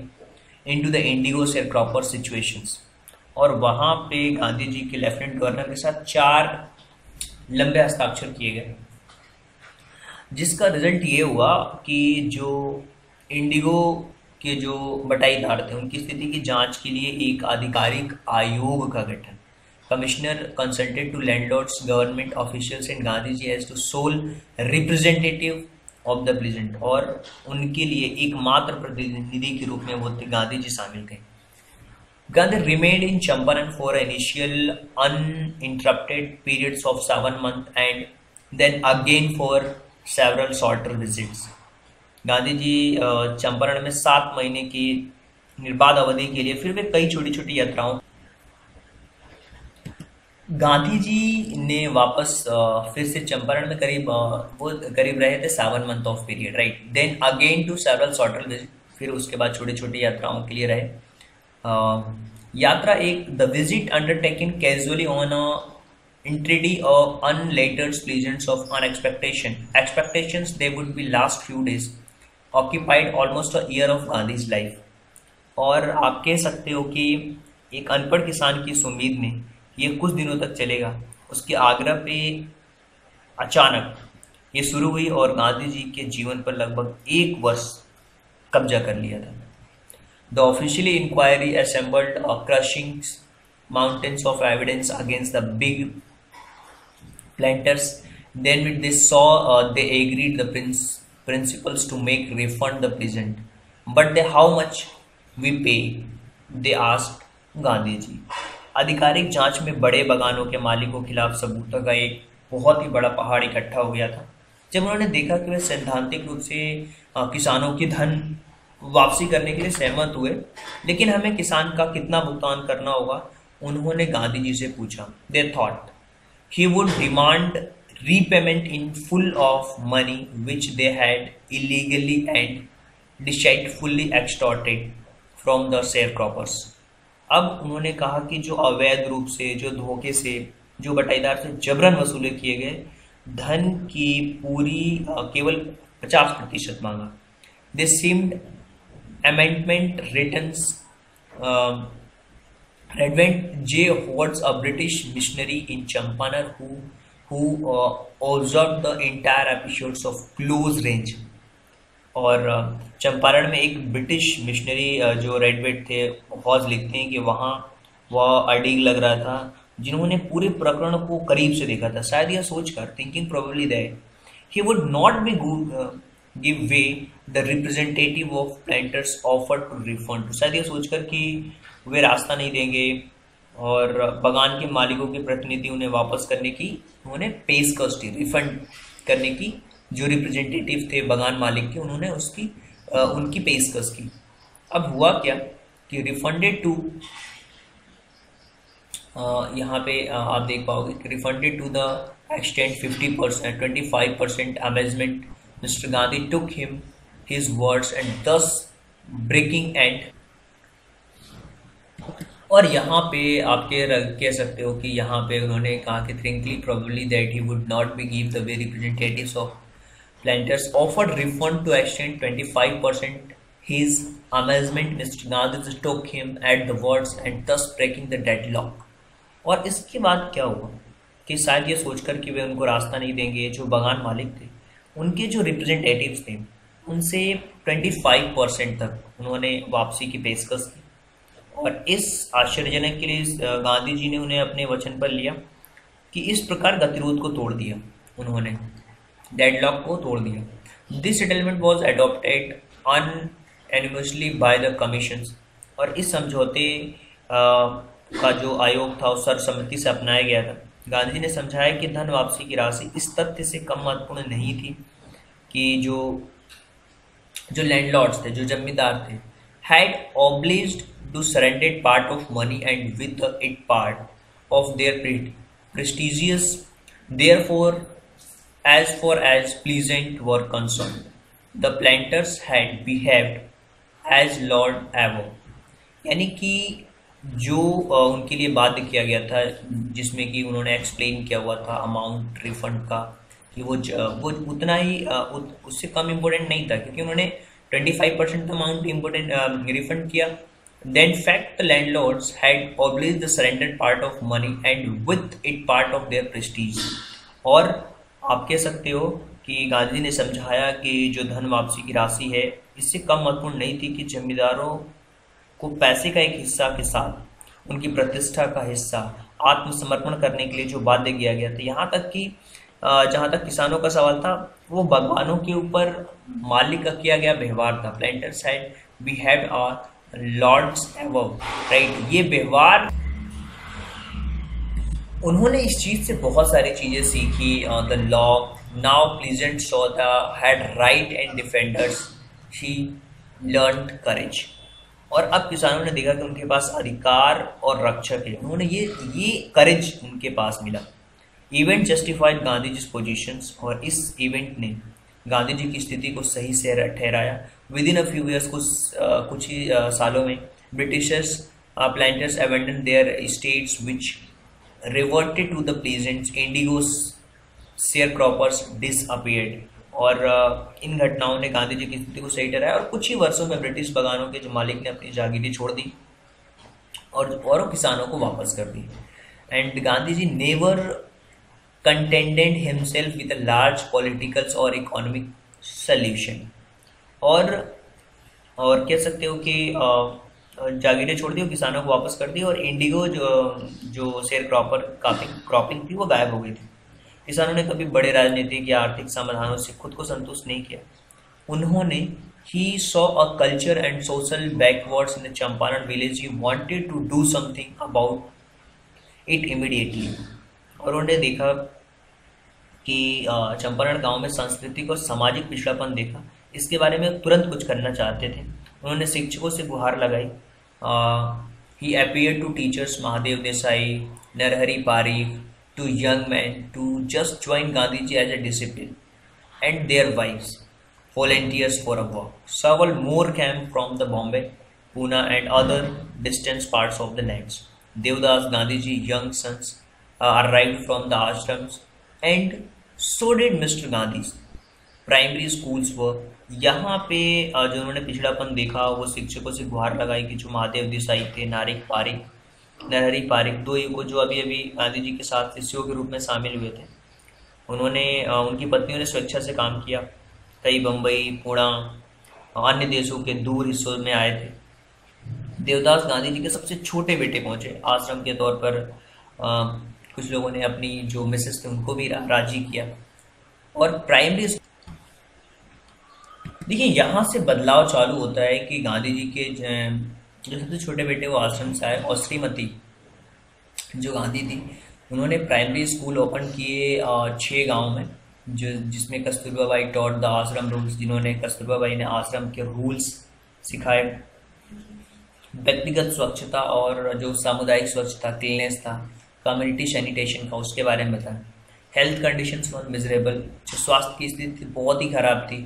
into the indigo share situations और वहाँ पे गांधी जी के लेफ्टिनेंट गवर्नर के साथ चार लंबे हस्ताक्षर किए गए। जिसका रिज़ल्ट ये हुआ कि जो इंडिगो के जो बटाईदार थे, उनकी स्थिति की जाँच के लिए एक आधिकारिक आयोग का गठन। Commissioner consulted to landlords government officials and Gandhi ji as to sole representative of the present और उनके लिए एकमात्र प्रतिनिधि के रूप में वो गांधी जी शामिल थे Gandhi remained in Champaran for initial uninterrupted periods of seven months and then again for several shorter visits. Gandhi ji Champaran में सात महीने की निर्बाध अवधि के लिए फिर वे कई छोटी छोटी यात्राओं गांधी जी ने वापस फिर से चंपारण में करीब वो करीब रहे थे seven month of period right then again to several shorter visit फिर उसके बाद छोटी छोटी यात्राओं के लिए रहे। यात्रा एक the visit undertaking casually on a entreaty or unlettered pleasants of unexpectation. Expectations, they would be last few days, occupied almost a year of Gandhi's life. और आप कह सकते हो कि एक अनपढ़ किसान की इस उम्मीद में ये कुछ दिनों तक चलेगा। उसके आग्रह पे अचानक ये शुरू हुई और गांधी जी के जीवन पर लगभग एक वर्ष कब्जा कर लिया था। The officially inquiry assembled crushing mountains of evidence against the big planters then wit they saw they agreed the prince principles to make refund the present but they how much we pay they asked Gandhi ji आधिकारिक जाँच में बड़े बगानों के मालिकों के खिलाफ सबूतों का एक बहुत ही बड़ा पहाड़ इकट्ठा हो गया था। जब उन्होंने देखा कि वे सैद्धांतिक रूप से किसानों की धन वापसी करने के लिए सहमत हुए, लेकिन हमें किसान का कितना भुगतान करना होगा, उन्होंने गांधी जी से पूछा। They thought he would demand repayment in full of money which they had illegally and deceitfully extorted from the share croppers अब उन्होंने कहा कि जो अवैध रूप से, जो धोखे से, जो बटाईदार से जबरन वसूले किए गए, धन की पूरी केवल पचास प्रतिशत मांगा। This seemed amendment return advent J words a British missionary in Champaran who who observe the entire episodes of close range और चंपारण में एक ब्रिटिश मिशनरी जो रेडवेट थे हॉज लिखते हैं कि वहाँ वह अडीग लग रहा था, जिन्होंने पूरे प्रकरण को करीब से देखा था। शायद यह सोचकर thinking probably that he would not be good give way the representative of planters offer to refund शायद यह सोचकर कि वे रास्ता नहीं देंगे और बगान के मालिकों के प्रतिनिधि उन्हें वापस करने की, उन्होंने पेशकश थी रिफंड करने की जो रिप्रेजेंटेटिव थे, बगान मालिक के, उन्होंने उसकी उनकी पेशकश की अब हुआ क्या कि रिफंडेड टू यहाँ पे आप देख पाओगे कि refunded to the extend fifty percent twenty five percent amazement Mr. Gandhi took him, his words and thus breaking and और यहाँ पे आप कह सकते हो कि यहाँ पे उन्होंने कहा कि thinking probably that he would not be give the way representatives of planters offered refund to extend 25% his amazement Mr. Gandhi took him at the words and thus breaking the deadlock. और इसके बाद क्या हुआ? कि शायद ये सोचकर कि वे उनको रास्ता नहीं देंगे जो बगान मालिक थे, उनके जो रिप्रेजेंटेटिव्स थे, उनसे 25 परसेंट तक उन्होंने वापसी की पेशकश की। और इस आश्चर्यजनक के लिए गांधी जी ने उन्हें अपने वचन पर लिया कि इस प्रकार गतिरोध को तोड़ दिया उन्होंने। डेडलॉक को तोड़ दिया। This settlement was adopted unanimously by the commission और इस समझौते का जो आयोग था, उस सर्वसम्मति से अपनाया गया था। गांधी ने समझाया कि धन वापसी की राशि इस तथ्य से कम महत्वपूर्ण नहीं थी कि जो जो लैंडलॉर्ड्स थे, जो जमींदार थे had obliged to surrendered part of money and with it part of their prestigious their for as for as pleasant were concern the planters had behaved as lord above यानी कि जो उनके लिए बाध्य किया गया था जिसमें कि उन्होंने एक्सप्लेन किया हुआ था अमाउंट रिफंड का कि वो वो उतना ही उत, उससे कम इम्पोर्टेंट नहीं था क्योंकि उन्होंने 25 परसेंट अमाउंट इम्पोर्टेंट रिफंड किया। Then fact the land lords had oblige the surrender part of money and with it part of their prestige और आप कह सकते हो कि गांधी ने समझाया कि जो धन वापसी की राशि है, इससे कम महत्वपूर्ण नहीं थी कि जमींदारों को पैसे का एक हिस्सा के साथ, उनकी प्रतिष्ठा का हिस्सा, आत्मसमर्पण करने के लिए जो बाध्य किया गया था। यहाँ तक कि जहाँ तक किसानों का सवाल था, वो भगवानों के ऊपर मालिक का किया गया व्यवहार था। Planter side we have are lords above right ये व्यवहार उन्होंने इस चीज़ से बहुत सारी चीज़ें सीखी the law now pleasant so the had right and defenders he learn courage और अब किसानों ने देखा कि उनके पास अधिकार और रक्षक है। उन्होंने ये ये करेज उनके पास मिला। Event justified Gandhi ji position और इस इवेंट ने गांधी जी की स्थिति को सही से ठहराया। With in a few years कुछ कुछ ही सालों में Britishers planters abandon their states which reverted to the peasants indigos share disappeared और इन घटनाओं ने गांधी जी की स्थिति को सही ठहराया और कुछ ही वर्षों में ब्रिटिश बगानों के जो मालिक ने अपनी जागीरें छोड़ दी और और किसानों को वापस कर दी। And Gandhi ji never contended himself with a large politicals और इकोनॉमिक सल्यूशन और और कह सकते हो कि जागीरें छोड़ दी और किसानों को वापस कर दी और इंडिगो जो जो शेयर क्रॉपर, क्रॉपिंग क्रॉपिंग थी, वो गायब हो गई थी। किसानों ने कभी बड़े राजनीतिक या आर्थिक समाधानों से खुद को संतुष्ट नहीं किया। उन्होंने he saw a culture and social backwards in Champaran village, he wanted to do something about it immediately. और उन्होंने देखा कि चंपारण गाँव में सांस्कृतिक और सामाजिक पिछड़ापन देखा। इसके बारे में तुरंत कुछ करना चाहते थे। उन्होंने शिक्षकों से गुहार लगाई। He appear to teachers Mahadev Desai Narhari Parikh two young man to just join Gandhi ji as a discipline and their wife volunteers for a walk several more came from the Bombay Poona and other distance part of the land Devdas Gandhi ji young sons arrive from the ashrams and so did Mr Gandhi primary schools were यहाँ पे जो उन्होंने पिछड़ापन देखा वो शिक्षकों से गुहार लगाई कि जो महादेव देसाई थे नारिक पारिक नरहरी पारिक दो युगो जो अभी अभी गांधी जी के साथ शिष्यों के रूप में शामिल हुए थे। उन्होंने उनकी पत्नियों ने स्वेच्छा से काम किया। कई बम्बई पुणा अन्य देशों के दूर हिस्सों में आए थे। देवदास गांधी जी के सबसे छोटे बेटे पहुँचे। आश्रम के तौर पर आ, कुछ लोगों ने अपनी जो मिसेस थे उनको भी राज़ी किया। और प्राइमरी देखिए, यहाँ से बदलाव चालू होता है कि गांधी जी के जो सबसे छोटे बेटे वो आश्रम से आए और श्रीमती जो गांधी थी, उन्होंने प्राइमरी स्कूल ओपन किए छः गाँव में, जो, जिसमें Kasturba Bai taught the ashram rules, जिन्होंने कस्तूरबा बाई ने आश्रम के रूल्स सिखाए। व्यक्तिगत स्वच्छता और जो सामुदायिक स्वच्छता क्लीनेस था कम्युनिटी सैनिटेशन का उसके बारे में बताया हेल्थ कंडीशंस वर मिजरेबल जो स्वास्थ्य की स्थिति बहुत ही खराब थी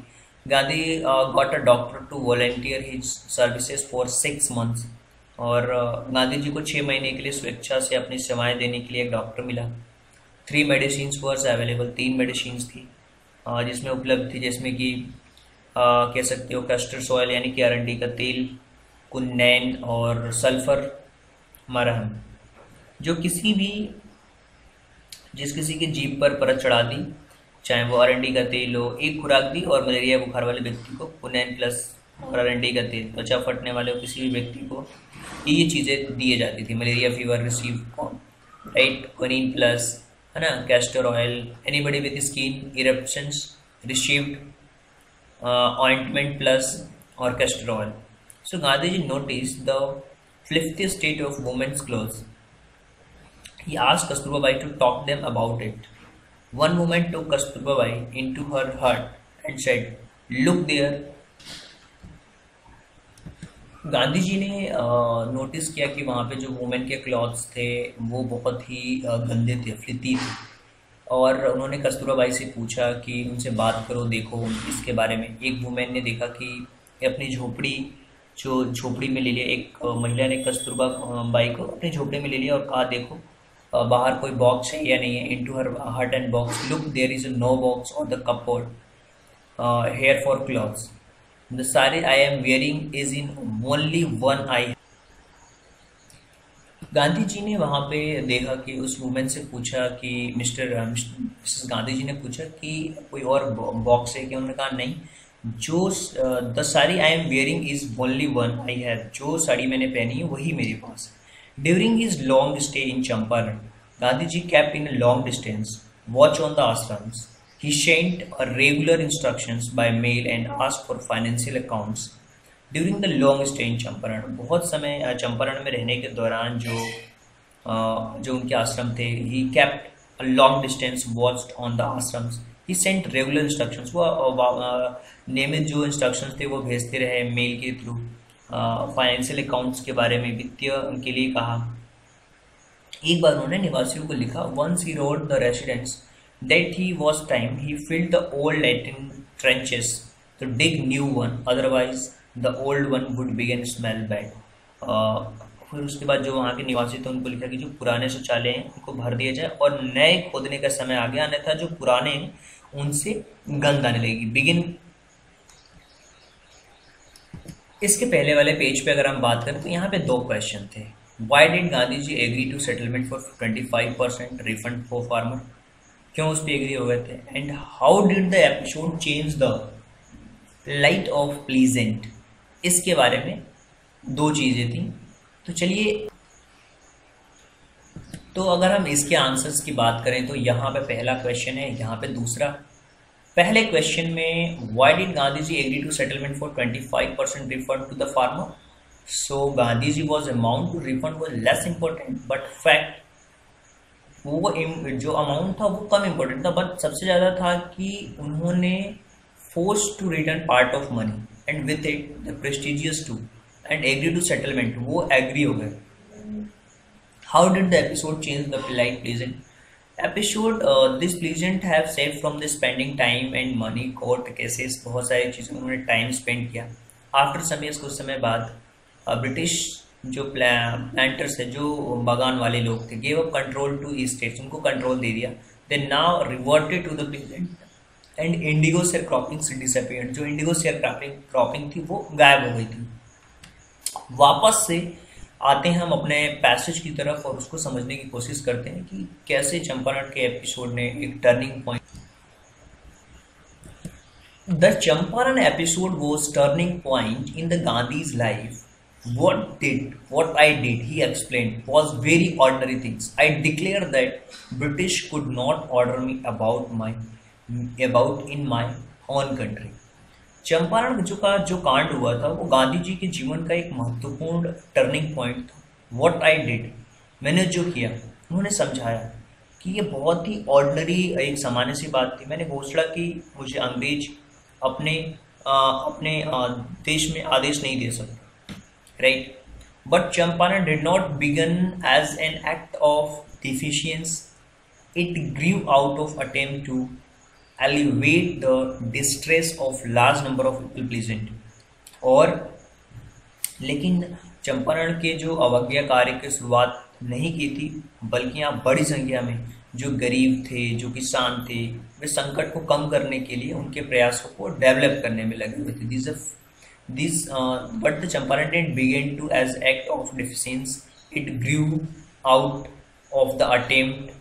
Gandhi uh, got a doctor to volunteer his services for six months. और uh, गांधी जी को छः महीने के लिए स्वेच्छा से अपनी सेवाएँ देने के लिए एक डॉक्टर मिला। थ्री मेडिसिन वर्स अवेलेबल तीन मेडिसिन थी uh, जिसमें उपलब्ध थी जिसमें कि uh, कह सकते हो कस्टर सॉयल यानी कि अरंडी का तेल कुन्नैन और सल्फ़र मरहम जो किसी भी जिस किसी के जीप पर परत चढ़ा दी चाहे वो अरंडी का तेल हो एक खुराक दी और मलेरिया बुखार वाले व्यक्ति को पुनैन प्लस और अरंडी का तेल त्वचा फटने वाले किसी भी व्यक्ति को ये चीज़ें दिए जाती थी। Malaria fever receive right quinine plus है ना? Castor oil any body with skin eruptions received ointment plus और castor oil so Gandhi ji notice the fifth state of women's cloth He asked Kasturba Bai to talk them about it. One woman took Kasturba Bai into her hut and said, Look there. Gandhi ji ने notice किया कि वहाँ पे जो women के clothes थे वो बहुत ही गंदे थे फ्लिती थे और उन्होंने कस्तूरा बाई से पूछा कि उनसे बात करो देखो इसके बारे में एक वुमेन ने देखा कि अपनी झोपड़ी जो झोपड़ी में ले लिया एक महिला ने कस्तूरबा बाई को अपनी झोपड़ी में ले लिया और कहा देखो बाहर कोई बॉक्स है या नहीं है? Into her hut and box look there is no box और the cupboard here for clothes the sari I am wearing is in only one I Gandhi ji ने वहाँ पे देखा कि उस वुमेन से पूछा कि मिस्टर मिसेस गांधी जी ने पूछा कि कोई और बॉक्स है क्या? उन्होंने कहा, नहीं. जो the sari I am wearing is only one I have जो साड़ी मैंने पहनी है, वही मेरे पास है। During is long stay in Champaran Gandhi ji kept in long distance watch on the ashrams he sent regular instructions by mail and ask for financial accounts during the long stay in Champaran बहुत समय चंपारण में रहने के दौरान जो जो उनके आश्रम थे he kept long distance watched on the ashrams he sent regular instructions वो नियमित जो इंस्ट्रक्शंस थे, वो भेजते रहे मेल के थ्रू फाइनेंशियल अकाउंट्स के बारे में वित्तीय उनके लिए कहा। एक बार उन्होंने निवासियों को लिखा once he wrote the residents that he was time he filled the old latrine trenches to dig new one. Otherwise, the old one would begin smell bad. फिर उसके बाद जो वहाँ के निवासी थे, उनको लिखा कि जो पुराने शौचालय हैं, उनको भर दिया जाए और नए खोदने का समय आ गया, अन्यथा जो पुराने हैं, उनसे गंद आने लगेगी। बिगिन इसके पहले वाले पेज पे अगर हम बात करें तो यहाँ पे दो क्वेश्चन थे। Why did Gandhi ji agree to settlement for twenty five percent refund for farmer क्यों उस पर एग्री हो गए थे? And how did the episode change the light of pleasant इसके बारे में दो चीज़ें थी। तो चलिए तो अगर हम इसके आंसर्स की बात करें तो यहाँ पे पहला क्वेश्चन है, यहाँ पे दूसरा। पहले क्वेश्चन में why did Gandhi ji agree to settlement for 25 percent refund to the farmer so Gandhi ji was amount to refund was less important but fact वो जो अमाउंट था वो कम इंपॉर्टेंट था बट सबसे ज़्यादा था कि उन्होंने force to return part of money and with it the prestigious to and agree to settlement वो एग्री हो गए। How did the episode change the life pleasant episode this pleasant have save from the spending time and money court cases बहुत सारी चीज़ें उन्होंने time spend किया। After समय कुछ समय बाद ब्रिटिश uh, जो प्लांटर्स है जो बागान वाले लोग थे gave up control to states उनको कंट्रोल दे दिया। Then now reverted to the pleasant and indigo share cropping disappeared जो इंडिगो शेयर क्रॉपिंग क्रॉपिंग थी वो गायब हो गई थी। वापस से आते हैं हम अपने पैसेज की तरफ़ और उसको समझने की कोशिश करते हैं कि कैसे चंपारण के एपिसोड ने एक turning point the Champaran episode was turning point in the Gandhi's life what did what I did he explain was very ordinary things I declare that British could not order me about my about in my own country Champaran जो का जो कांड हुआ था वो गांधी जी के जीवन का एक महत्वपूर्ण टर्निंग पॉइंट था। वॉट आई डिड मैंने जो किया उन्होंने समझाया कि ये बहुत ही ऑर्डनरी एक सामान्य सी बात थी। मैंने घोषणा की मुझे अंग्रेज़ अपने आ, अपने आ, देश में आदेश नहीं दे सकते right but Champaran did not begin as an act of defiance it grew out of attempt to alleviate the distress of large number of people present और लेकिन चंपारण के जो अवज्ञा कार्य की शुरुआत नहीं की थी, बल्कि यहाँ बड़ी संख्या में जो गरीब थे, जो किसान थे, वे संकट को कम करने के लिए उनके प्रयासों को डेवलप करने में लगे हुए थे। This this but the Champaran didn't began to as act of defiance it grew out of the attempt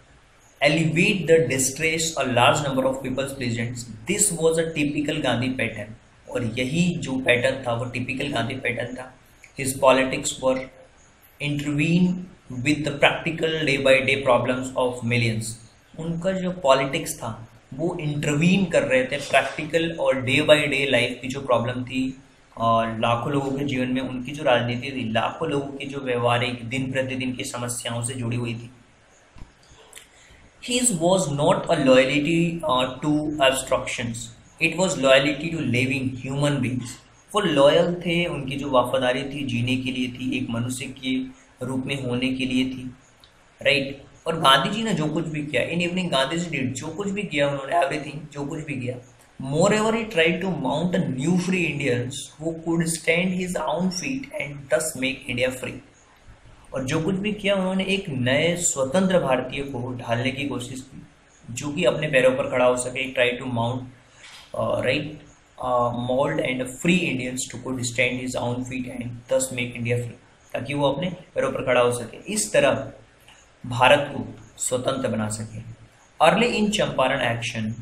elevate the distress a large number of people present this was a typical gandhi pattern. और यही जो pattern था, वो typical Gandhi pattern था। His politics were intervene with the practical day by day problems of millions उनका जो politics था, वो इंटरवीन कर रहे थे प्रैक्टिकल और डे बाय डे लाइफ की जो प्रॉब्लम थी। और लाखों लोगों के जीवन में उनकी जो राजनीति थी, लाखों लोगों की जो व्यवहारिक, दिन प्रतिदिन की समस्याओं से जुड़ी हुई थी। His was not a loyalty uh, to obstructions. It was loyalty to living human beings. वो लॉयल थे उनकी जो वफादारी थी जीने के लिए थी एक मनुष्य के रूप में होने के लिए थी। राइट और गांधी जी ने जो कुछ भी किया in evening Gandhi ji did जो कुछ भी किया उन्होंने एवरीथिंग जो कुछ भी किया। More ever he try to mount a new free Indians who could stand his own feet and thus make India free और जो कुछ भी किया उन्होंने एक नए स्वतंत्र भारतीय को ढालने की कोशिश की, जो कि अपने पैरों पर खड़ा हो सके try to mount right mould and free Indians to could stand his own feet and thus make India free ताकि वो अपने पैरों पर खड़ा हो सके। इस तरह भारत को स्वतंत्र बना सके। Early in Champaran action.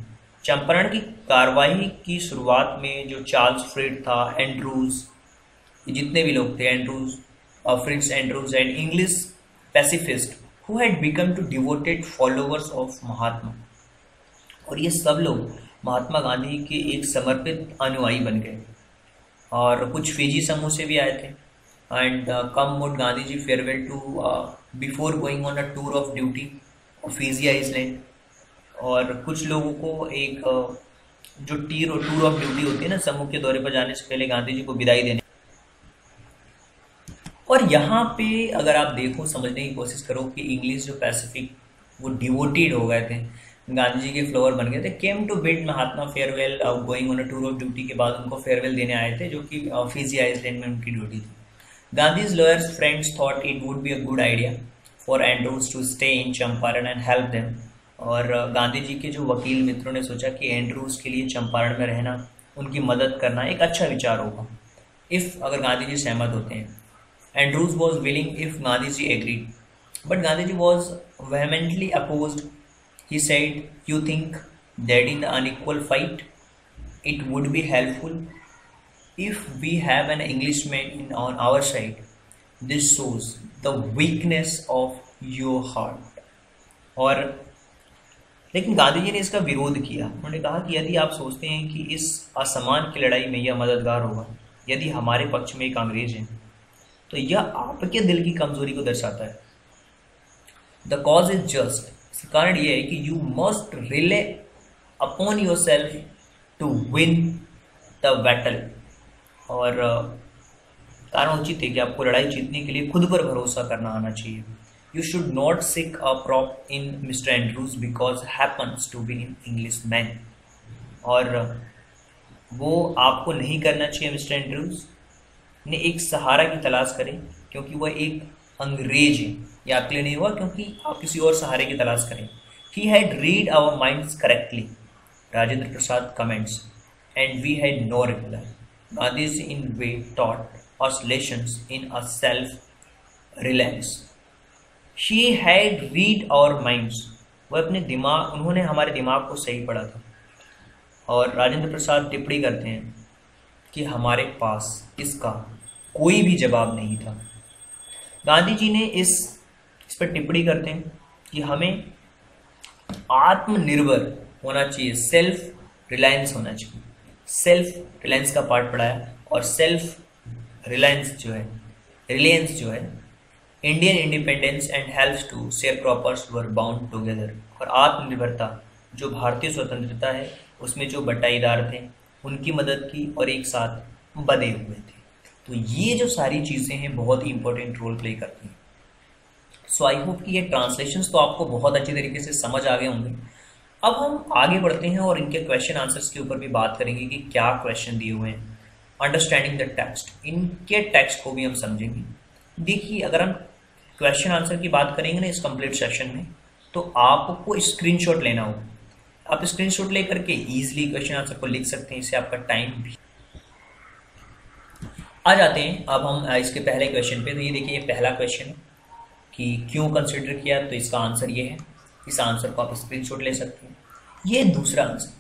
Champaran की कार्रवाई की शुरुआत में जो चार्ल्स फ्रेड था, एंड्रूज जितने भी लोग थे, Andrews Fritz Andrews and English pacifist who had become two devoted followers of Mahatma और ये सब लोग महात्मा गांधी के एक समर्पित अनुयायी बन गए। और कुछ फिजी समूह से भी आए थे। And come would Gandhi ji farewell to before going on a tour of duty Fiji island और कुछ लोगों को एक uh, जो टीर और टूर ऑफ़ ड्यूटी होती है ना समूह के दौरे पर जाने से पहले गांधी जी को विदाई देने और यहाँ पे अगर आप देखो, समझने की कोशिश करो कि इंग्लिश जो पैसिफिक वो डिवोटेड हो गए थे। गांधी जी के फ्लोवर बन गए थे। Came to bid Mahatma farewell going on a tour of duty के बाद उनको फेयरवेल देने आए थे, जो कि फिजी आइसलैंड में उनकी ड्यूटी थी। Gandhi's lawyers friends thought it would be a good idea for Andrews to stay in Champaran and help them और गांधी जी के जो वकील मित्रों ने सोचा कि एंड्रूज के लिए चंपारण में रहना, उनकी मदद करना एक अच्छा विचार होगा। इफ़ अगर गांधी जी सहमत होते हैं willing if Gandhi ji agreed but Gandhi ji was vehemently opposed He said, You think that in the unequal fight, it would be helpful if we have an Englishman in, on our side. This shows the weakness of your heart. और लेकिन गांधी जी ने इसका विरोध किया उन्होंने कहा कि यदि आप सोचते हैं कि इस असमान की लड़ाई में यह मददगार होगा यदि हमारे पक्ष में एक अंग्रेज़ है तो यह आपके दिल की कमज़ोरी को दर्शाता है। द कॉज इज़ जस्ट इसका कारण यह है कि you must rely upon yourself to win the battle और कारण उचित है कि आपको लड़ाई जीतने के लिए खुद पर भरोसा करना आना चाहिए। You should not seek a prop in Mr Andrews because happens to be an Englishman और, वो आपको नहीं करना चाहिए मिस्टर एंड्रूज ने एक सहारा की तलाश करें, क्योंकि वह एक अंग्रेज़ है। ये आपके लिए नहीं हुआ, क्योंकि आप किसी और सहारे की तलाश करें। He had read our mind correctly Rajendra Prasad comments and we had no reply Gandhi in way taught oscillations in a self reliance she had read our minds वह अपने दिमाग, उन्होंने हमारे दिमाग को सही पढ़ा था। और राजेंद्र प्रसाद टिप्पणी करते हैं कि हमारे पास इसका कोई भी जवाब नहीं था। गांधी जी ने इस इस पर टिप्पणी करते हैं कि हमें आत्मनिर्भर होना चाहिए, सेल्फ रिलायंस होना चाहिए। सेल्फ रिलायंस का पार्ट पढ़ाया और सेल्फ रिलायंस जो है, रिलायंस जो है, Indian independence and help to sharecroppers were bound together. और आत्मनिर्भरता, जो भारतीय स्वतंत्रता है, उसमें जो बटाईदार थे, उनकी मदद की और एक साथ बधे हुए थे। तो ये जो सारी चीज़ें हैं बहुत ही इंपॉर्टेंट रोल प्ले करती हैं। सो आई होप कि ये ट्रांसलेशन तो आपको बहुत अच्छी तरीके से समझ आ गए होंगे। अब हम आगे बढ़ते हैं और इनके क्वेश्चन आंसर्स के ऊपर भी बात करेंगे कि क्या क्वेश्चन दिए हुए हैं। अंडरस्टैंडिंग द टेक्स्ट इनके टेक्स्ट को भी हम समझेंगे। देखिए, अगर हम क्वेश्चन आंसर की बात करेंगे ना इस कंप्लीट सेशन में तो आपको स्क्रीनशॉट लेना होगा। आप स्क्रीनशॉट लेकर के इजीली क्वेश्चन आंसर को लिख सकते हैं। इससे आपका टाइम भी आ जाते हैं। अब हम इसके पहले क्वेश्चन पे। तो ये देखिए पहला क्वेश्चन कि क्यों कंसिडर किया? तो इसका आंसर ये है। इस आंसर को आप स्क्रीनशॉट ले सकते हैं। ये दूसरा आंसर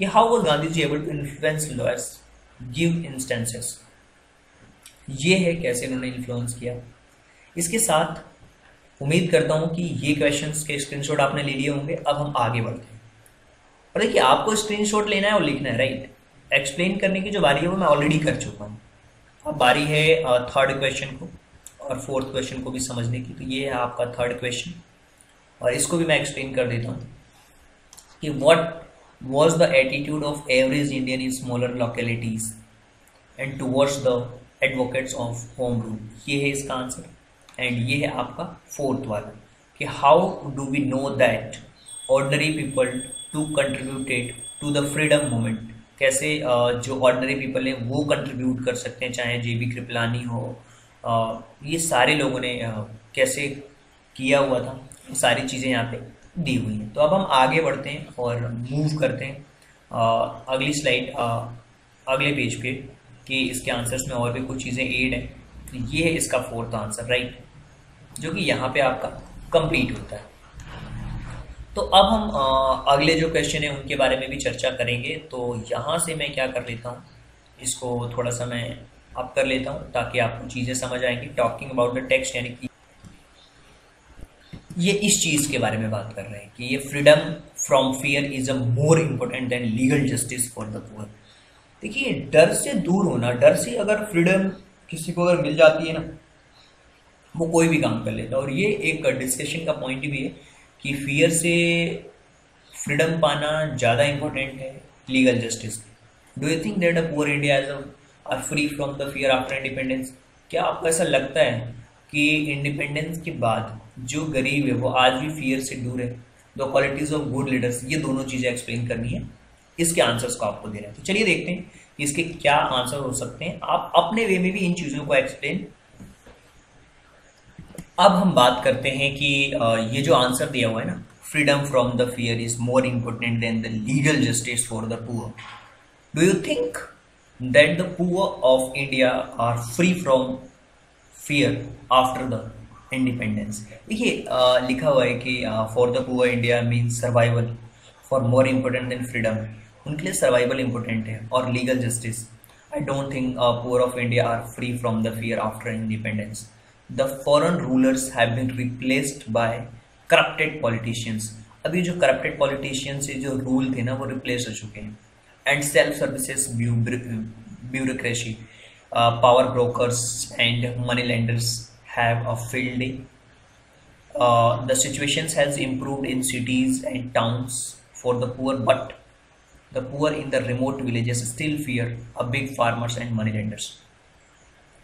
कि how was Gandhi ji able to influence lawyers give instances ये है कैसे उन्होंने इन्फ्लुएंस किया। इसके साथ उम्मीद करता हूँ कि ये क्वेश्चन के स्क्रीनशॉट आपने ले लिए होंगे। अब हम आगे बढ़ते हैं। और देखिए, आपको स्क्रीनशॉट लेना है और लिखना है राइट एक्सप्लेन करने की जो बारी है, वो मैं ऑलरेडी कर चुका हूँ। अब बारी है थर्ड क्वेश्चन को और फोर्थ क्वेश्चन को भी समझने की। तो ये है आपका थर्ड क्वेश्चन और इसको भी मैं एक्सप्लेन कर देता हूँ कि what was the attitude of average Indian in smaller localities and towards the advocates of home rule ये है इसका आंसर एंड ये है आपका फोर्थ वाला कि how do we know that ordinary people too contributed to the freedom movement कैसे जो ऑर्डनरी पीपल हैं, वो कंट्रीब्यूट कर सकते हैं, चाहे जे बी कृपलानी हो ये सारे लोगों ने कैसे किया हुआ था सारी चीज़ें यहाँ पे दी हुई हैं। तो अब हम आगे बढ़ते हैं और मूव करते हैं। अगली स्लाइड अगले पेज पे कि इसके आंसर्स में और भी कुछ चीज़ें एड हैं। तो ये है इसका फोर्थ आंसर राइट जो कि यहाँ पे आपका कंप्लीट होता है। तो अब हम आ, अगले जो क्वेश्चन है उनके बारे में भी चर्चा करेंगे। तो यहाँ से मैं क्या कर लेता हूँ इसको थोड़ा सा मैं अप कर लेता हूँ ताकि आपको चीज़ें समझ आएँगी। टॉकिंग अबाउट द टेक्स्ट यानी कि ये इस चीज़ के बारे में बात कर रहे हैं कि ये freedom from fear is a more important than legal justice for the poor देखिए डर से दूर होना डर से अगर फ्रीडम किसी को अगर मिल जाती है ना वो कोई भी काम कर लेता और ये एक डिस्कशन का पॉइंट भी है कि फियर से फ्रीडम पाना ज़्यादा इंपॉर्टेंट है legal justice do you think that a poor India as are free from the fear after independence क्या आपको ऐसा लगता है कि इंडिपेंडेंस के बाद जो गरीब है, वो आज भी फियर से दूर है? The qualities of good leaders ये दोनों चीज़ें एक्सप्लेन करनी है। इसके आंसर्स को आपको देना है। तो चलिए देखते हैं इसके क्या आंसर हो सकते हैं। आप अपने वे में भी इन चीज़ों को एक्सप्लेन अब हम बात करते हैं कि ये जो आंसर दिया हुआ है ना freedom from the fear is more important than the legal justice for the poor do you think that the poor of India are free from fear after the independence देखिए लिखा हुआ है कि for the poor India means survival for more important than freedom उनके लिए survival important है और legal justice I don't think poor of India are free from the fear after independence the foreign rulers have been replaced by corrupted politicians अभी जो corrupted politicians से जो rule थे ना, वो रिप्लेस हो चुके हैं। And self services bureaucracy power brokers and money lenders have a field day the situations has improved in cities and towns for the poor, but the poor in the remote villages still fear a big farmers and money lenders.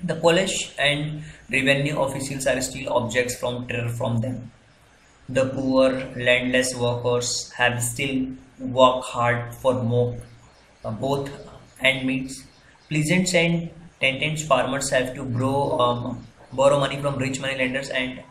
The police and revenue officials are still objects from terror from them. The poor, landless workers have still work hard for more, uh, both and means. Peasants and tenants farmers have to borrow, um, borrow money from rich money lenders and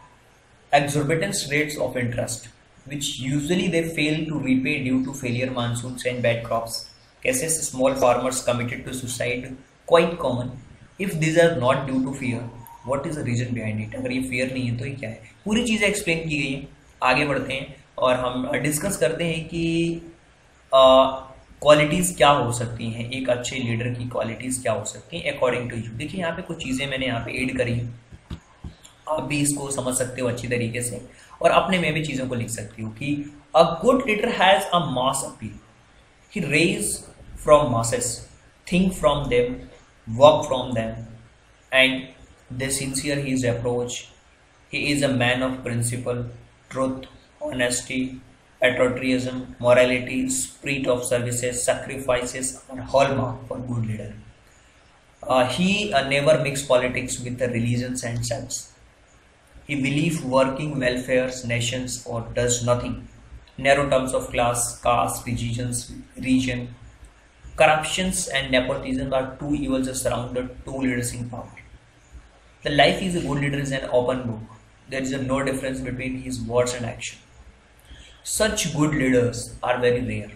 exorbitant rates of interest, which usually they fail to repay due to failure monsoons and bad crops. Cases small farmers committed to suicide quite common if these are not due to fear what is the reason behind it अगर ये fear नहीं है तो ये क्या है? पूरी चीज़ें एक्सप्लेन की गई हैं। आगे बढ़ते हैं और हम डिस्कस करते हैं कि क्वालिटीज़ क्या हो सकती हैं? एक अच्छे लीडर की क्वालिटीज़ क्या हो सकती हैं अकॉर्डिंग टू यू देखिए, यहाँ पे कुछ चीज़ें मैंने यहाँ पे ऐड करी। हैं आप भी इसको समझ सकते हो अच्छी तरीके से। और अपने में भी चीज़ों को लिख सकती हो कि a good leader has a mass appeal he raise from masses think from them work from them. And they sincere his approach. He is a man of principle truth honesty patriotism morality spirit of services sacrifices and hallmark for good leader. Uh, he uh, never mix politics with the religions and sects. He believe working welfares nations or does nothing. Narrow terms of class caste religions region Corruptions and nepotism are two evils that surround the two leaders in power. The life is a good leader is an open book. There is no difference between his words and action. Such good leaders are very rare.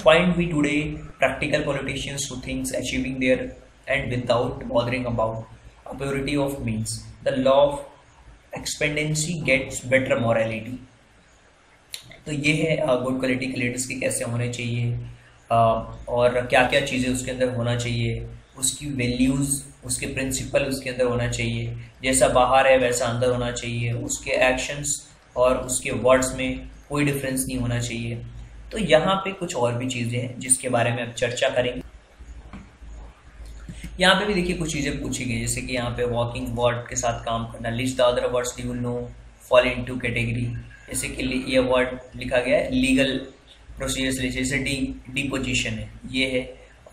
Find we today practical politicians who think achieving their end without bothering about a purity of means. The law of expediency gets better morality. तो ये है good quality के leaders के कैसे होने चाहिए और क्या क्या चीज़ें उसके अंदर होना चाहिए, उसकी वैल्यूज़ उसके प्रिंसिपल उसके अंदर होना चाहिए। जैसा बाहर है, वैसा अंदर होना चाहिए। उसके एक्शंस और उसके वर्ड्स में कोई डिफरेंस नहीं होना चाहिए। तो यहाँ पे कुछ और भी चीज़ें हैं, जिसके बारे में अब चर्चा करेंगे। यहाँ पे भी देखिए कुछ चीज़ें पूछी गई, जैसे कि यहाँ पे वॉकिंग वर्ड के साथ काम करना list the other words you know fall in to category जैसे कि ये वर्ड लिखा गया है लीगल प्रोसीजर्स जैसे डी डिपोजिशन है, ये है।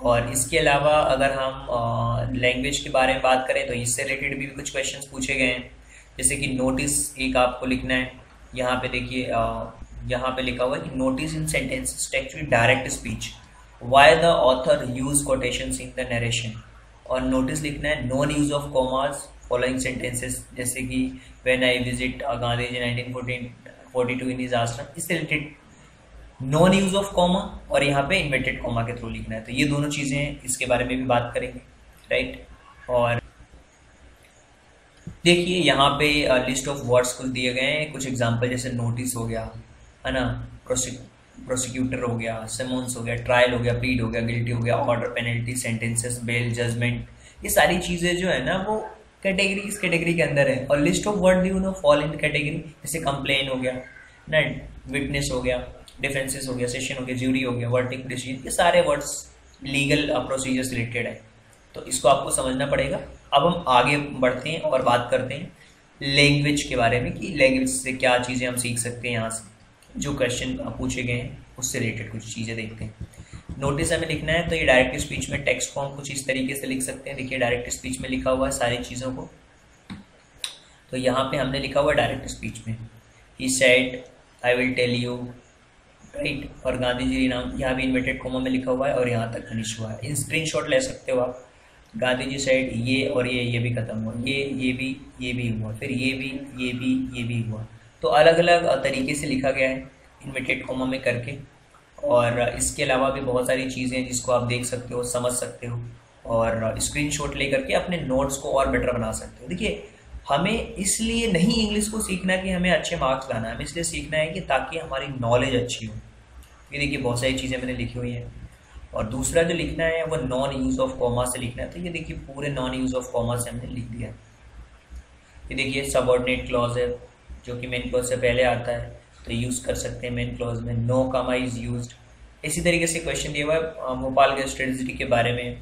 और इसके अलावा अगर हम लैंग्वेज के बारे में बात करें तो इससे रिलेटेड भी कुछ क्वेश्चंस पूछे गए हैं। जैसे कि नोटिस एक आपको लिखना है, यहाँ पे देखिए यहाँ पे लिखा हुआ है कि notice in sentence actually direct speech why the author use quotation in the narration और नोटिस लिखना है non use of commas following sentences जैसे कि when I visit Gandhi ji nineteen forty two in his ashram इससे related non use of comma और यहाँ पे inverted comma के थ्रू लिखना है। तो ये दोनों चीज़ें इसके बारे में भी बात करेंगे राइट और देखिए, यहाँ पे लिस्ट ऑफ़ वर्ड्स कुछ दिए गए हैं। कुछ एग्जांपल जैसे नोटिस हो गया, है ना? प्रोसिक्यूटर हो गया सेमोन्स हो गया ट्रायल हो गया प्लीड हो गया गिल्टी हो गया order penalty sentences bail judgement ये सारी चीज़ें जो है ना, वो कैटेगरी इस कैटेगरी के अंदर है। और list of word you know fall in category जैसे कंप्लेन हो गया, ना? विटनेस हो गया। डिफेंसेस हो गया सेशन हो गया ज्यूरी हो गया वर्डिंग डिसीज़न ये सारे वर्ड्स लीगल प्रोसीजर रिलेटेड है। तो इसको आपको समझना पड़ेगा। अब हम आगे बढ़ते हैं और बात करते हैं लैंग्वेज के बारे में कि लैंग्वेज से क्या चीज़ें हम सीख सकते हैं यहाँ से। जो क्वेश्चन पूछे गए हैं, उससे रिलेटेड कुछ चीज़ें देखते हैं। नोटिस हमें लिखना है तो ये डायरेक्ट स्पीच में टेक्स्ट फॉर्म कुछ इस तरीके से लिख सकते हैं। देखिए डायरेक्ट स्पीच में लिखा हुआ है सारी चीज़ों को। तो यहाँ पे हमने लिखा हुआ है डायरेक्ट स्पीच में। He said I will tell you right और गांधी जी नाम, यहाँ भी इन्वर्टेड कोमा में लिखा हुआ है और यहाँ तक फिनिश हुआ है। इन स्क्रीन ले सकते हो आप। गांधी जी साइड ये और ये ये भी खत्म हुआ। ये ये भी ये भी हुआ। फिर ये भी ये भी ये भी हुआ। तो अलग अलग तरीके से लिखा गया है इन्वर्टेड कोमा में करके। और इसके अलावा भी बहुत सारी चीज़ें हैं जिसको आप देख सकते हो, समझ सकते हो। और स्क्रीन शॉट ले करके अपने नोट्स को और बेटर बना सकते हो। देखिए हमें इसलिए नहीं इंग्लिश को सीखना कि हमें अच्छे मार्क्स लाना है, हमें इसलिए सीखना है कि ताकि हमारी नॉलेज अच्छी हो। ये देखिए बहुत सारी चीज़ें मैंने लिखी हुई हैं। और दूसरा जो लिखना है, वो नॉन यूज़ ऑफ़ कॉमा से लिखना है। तो ये देखिए पूरे नॉन यूज़ ऑफ़ कॉमा से हमने लिख दिया। ये देखिए सबॉर्डिनेट क्लॉज है, जो कि मेन क्लॉज से पहले आता है। तो यूज़ कर सकते हैं मेन क्लॉज में। नो कामा इज़ यूज़ इसी तरीके से क्वेश्चन दिया हुआ है भोपाल गैस स्ट्रेटजी के बारे में।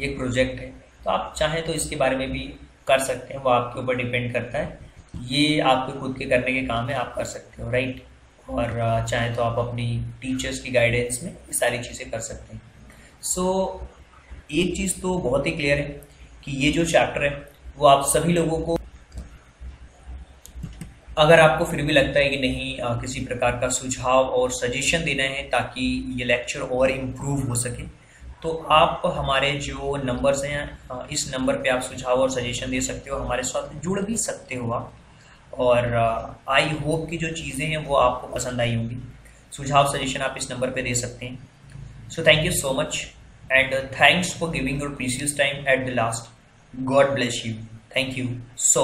एक प्रोजेक्ट है। तो आप चाहें तो इसके बारे में भी कर सकते हैं वो आपके ऊपर डिपेंड करता है। ये आपके खुद के करने के काम है आप कर सकते हो राइट और चाहे तो आप अपनी टीचर्स की गाइडेंस में ये सारी चीज़ें कर सकते हैं। सो so, एक चीज़ तो बहुत ही क्लियर है कि ये जो चैप्टर है वो आप सभी लोगों को अगर आपको फिर भी लगता है कि नहीं आ, किसी प्रकार का सुझाव और सजेशन देना है ताकि ये लेक्चर और इम्प्रूव हो सके तो आप हमारे जो नंबर्स हैं इस नंबर पे आप सुझाव और सजेशन दे सकते हो, हमारे साथ जुड़ भी सकते हो आप। और आई होप की जो चीज़ें हैं वो आपको पसंद आई होंगी। सुझाव सजेशन आप इस नंबर पे दे सकते हैं। So thank you so much and thanks for giving your precious time at the last God bless you thank you so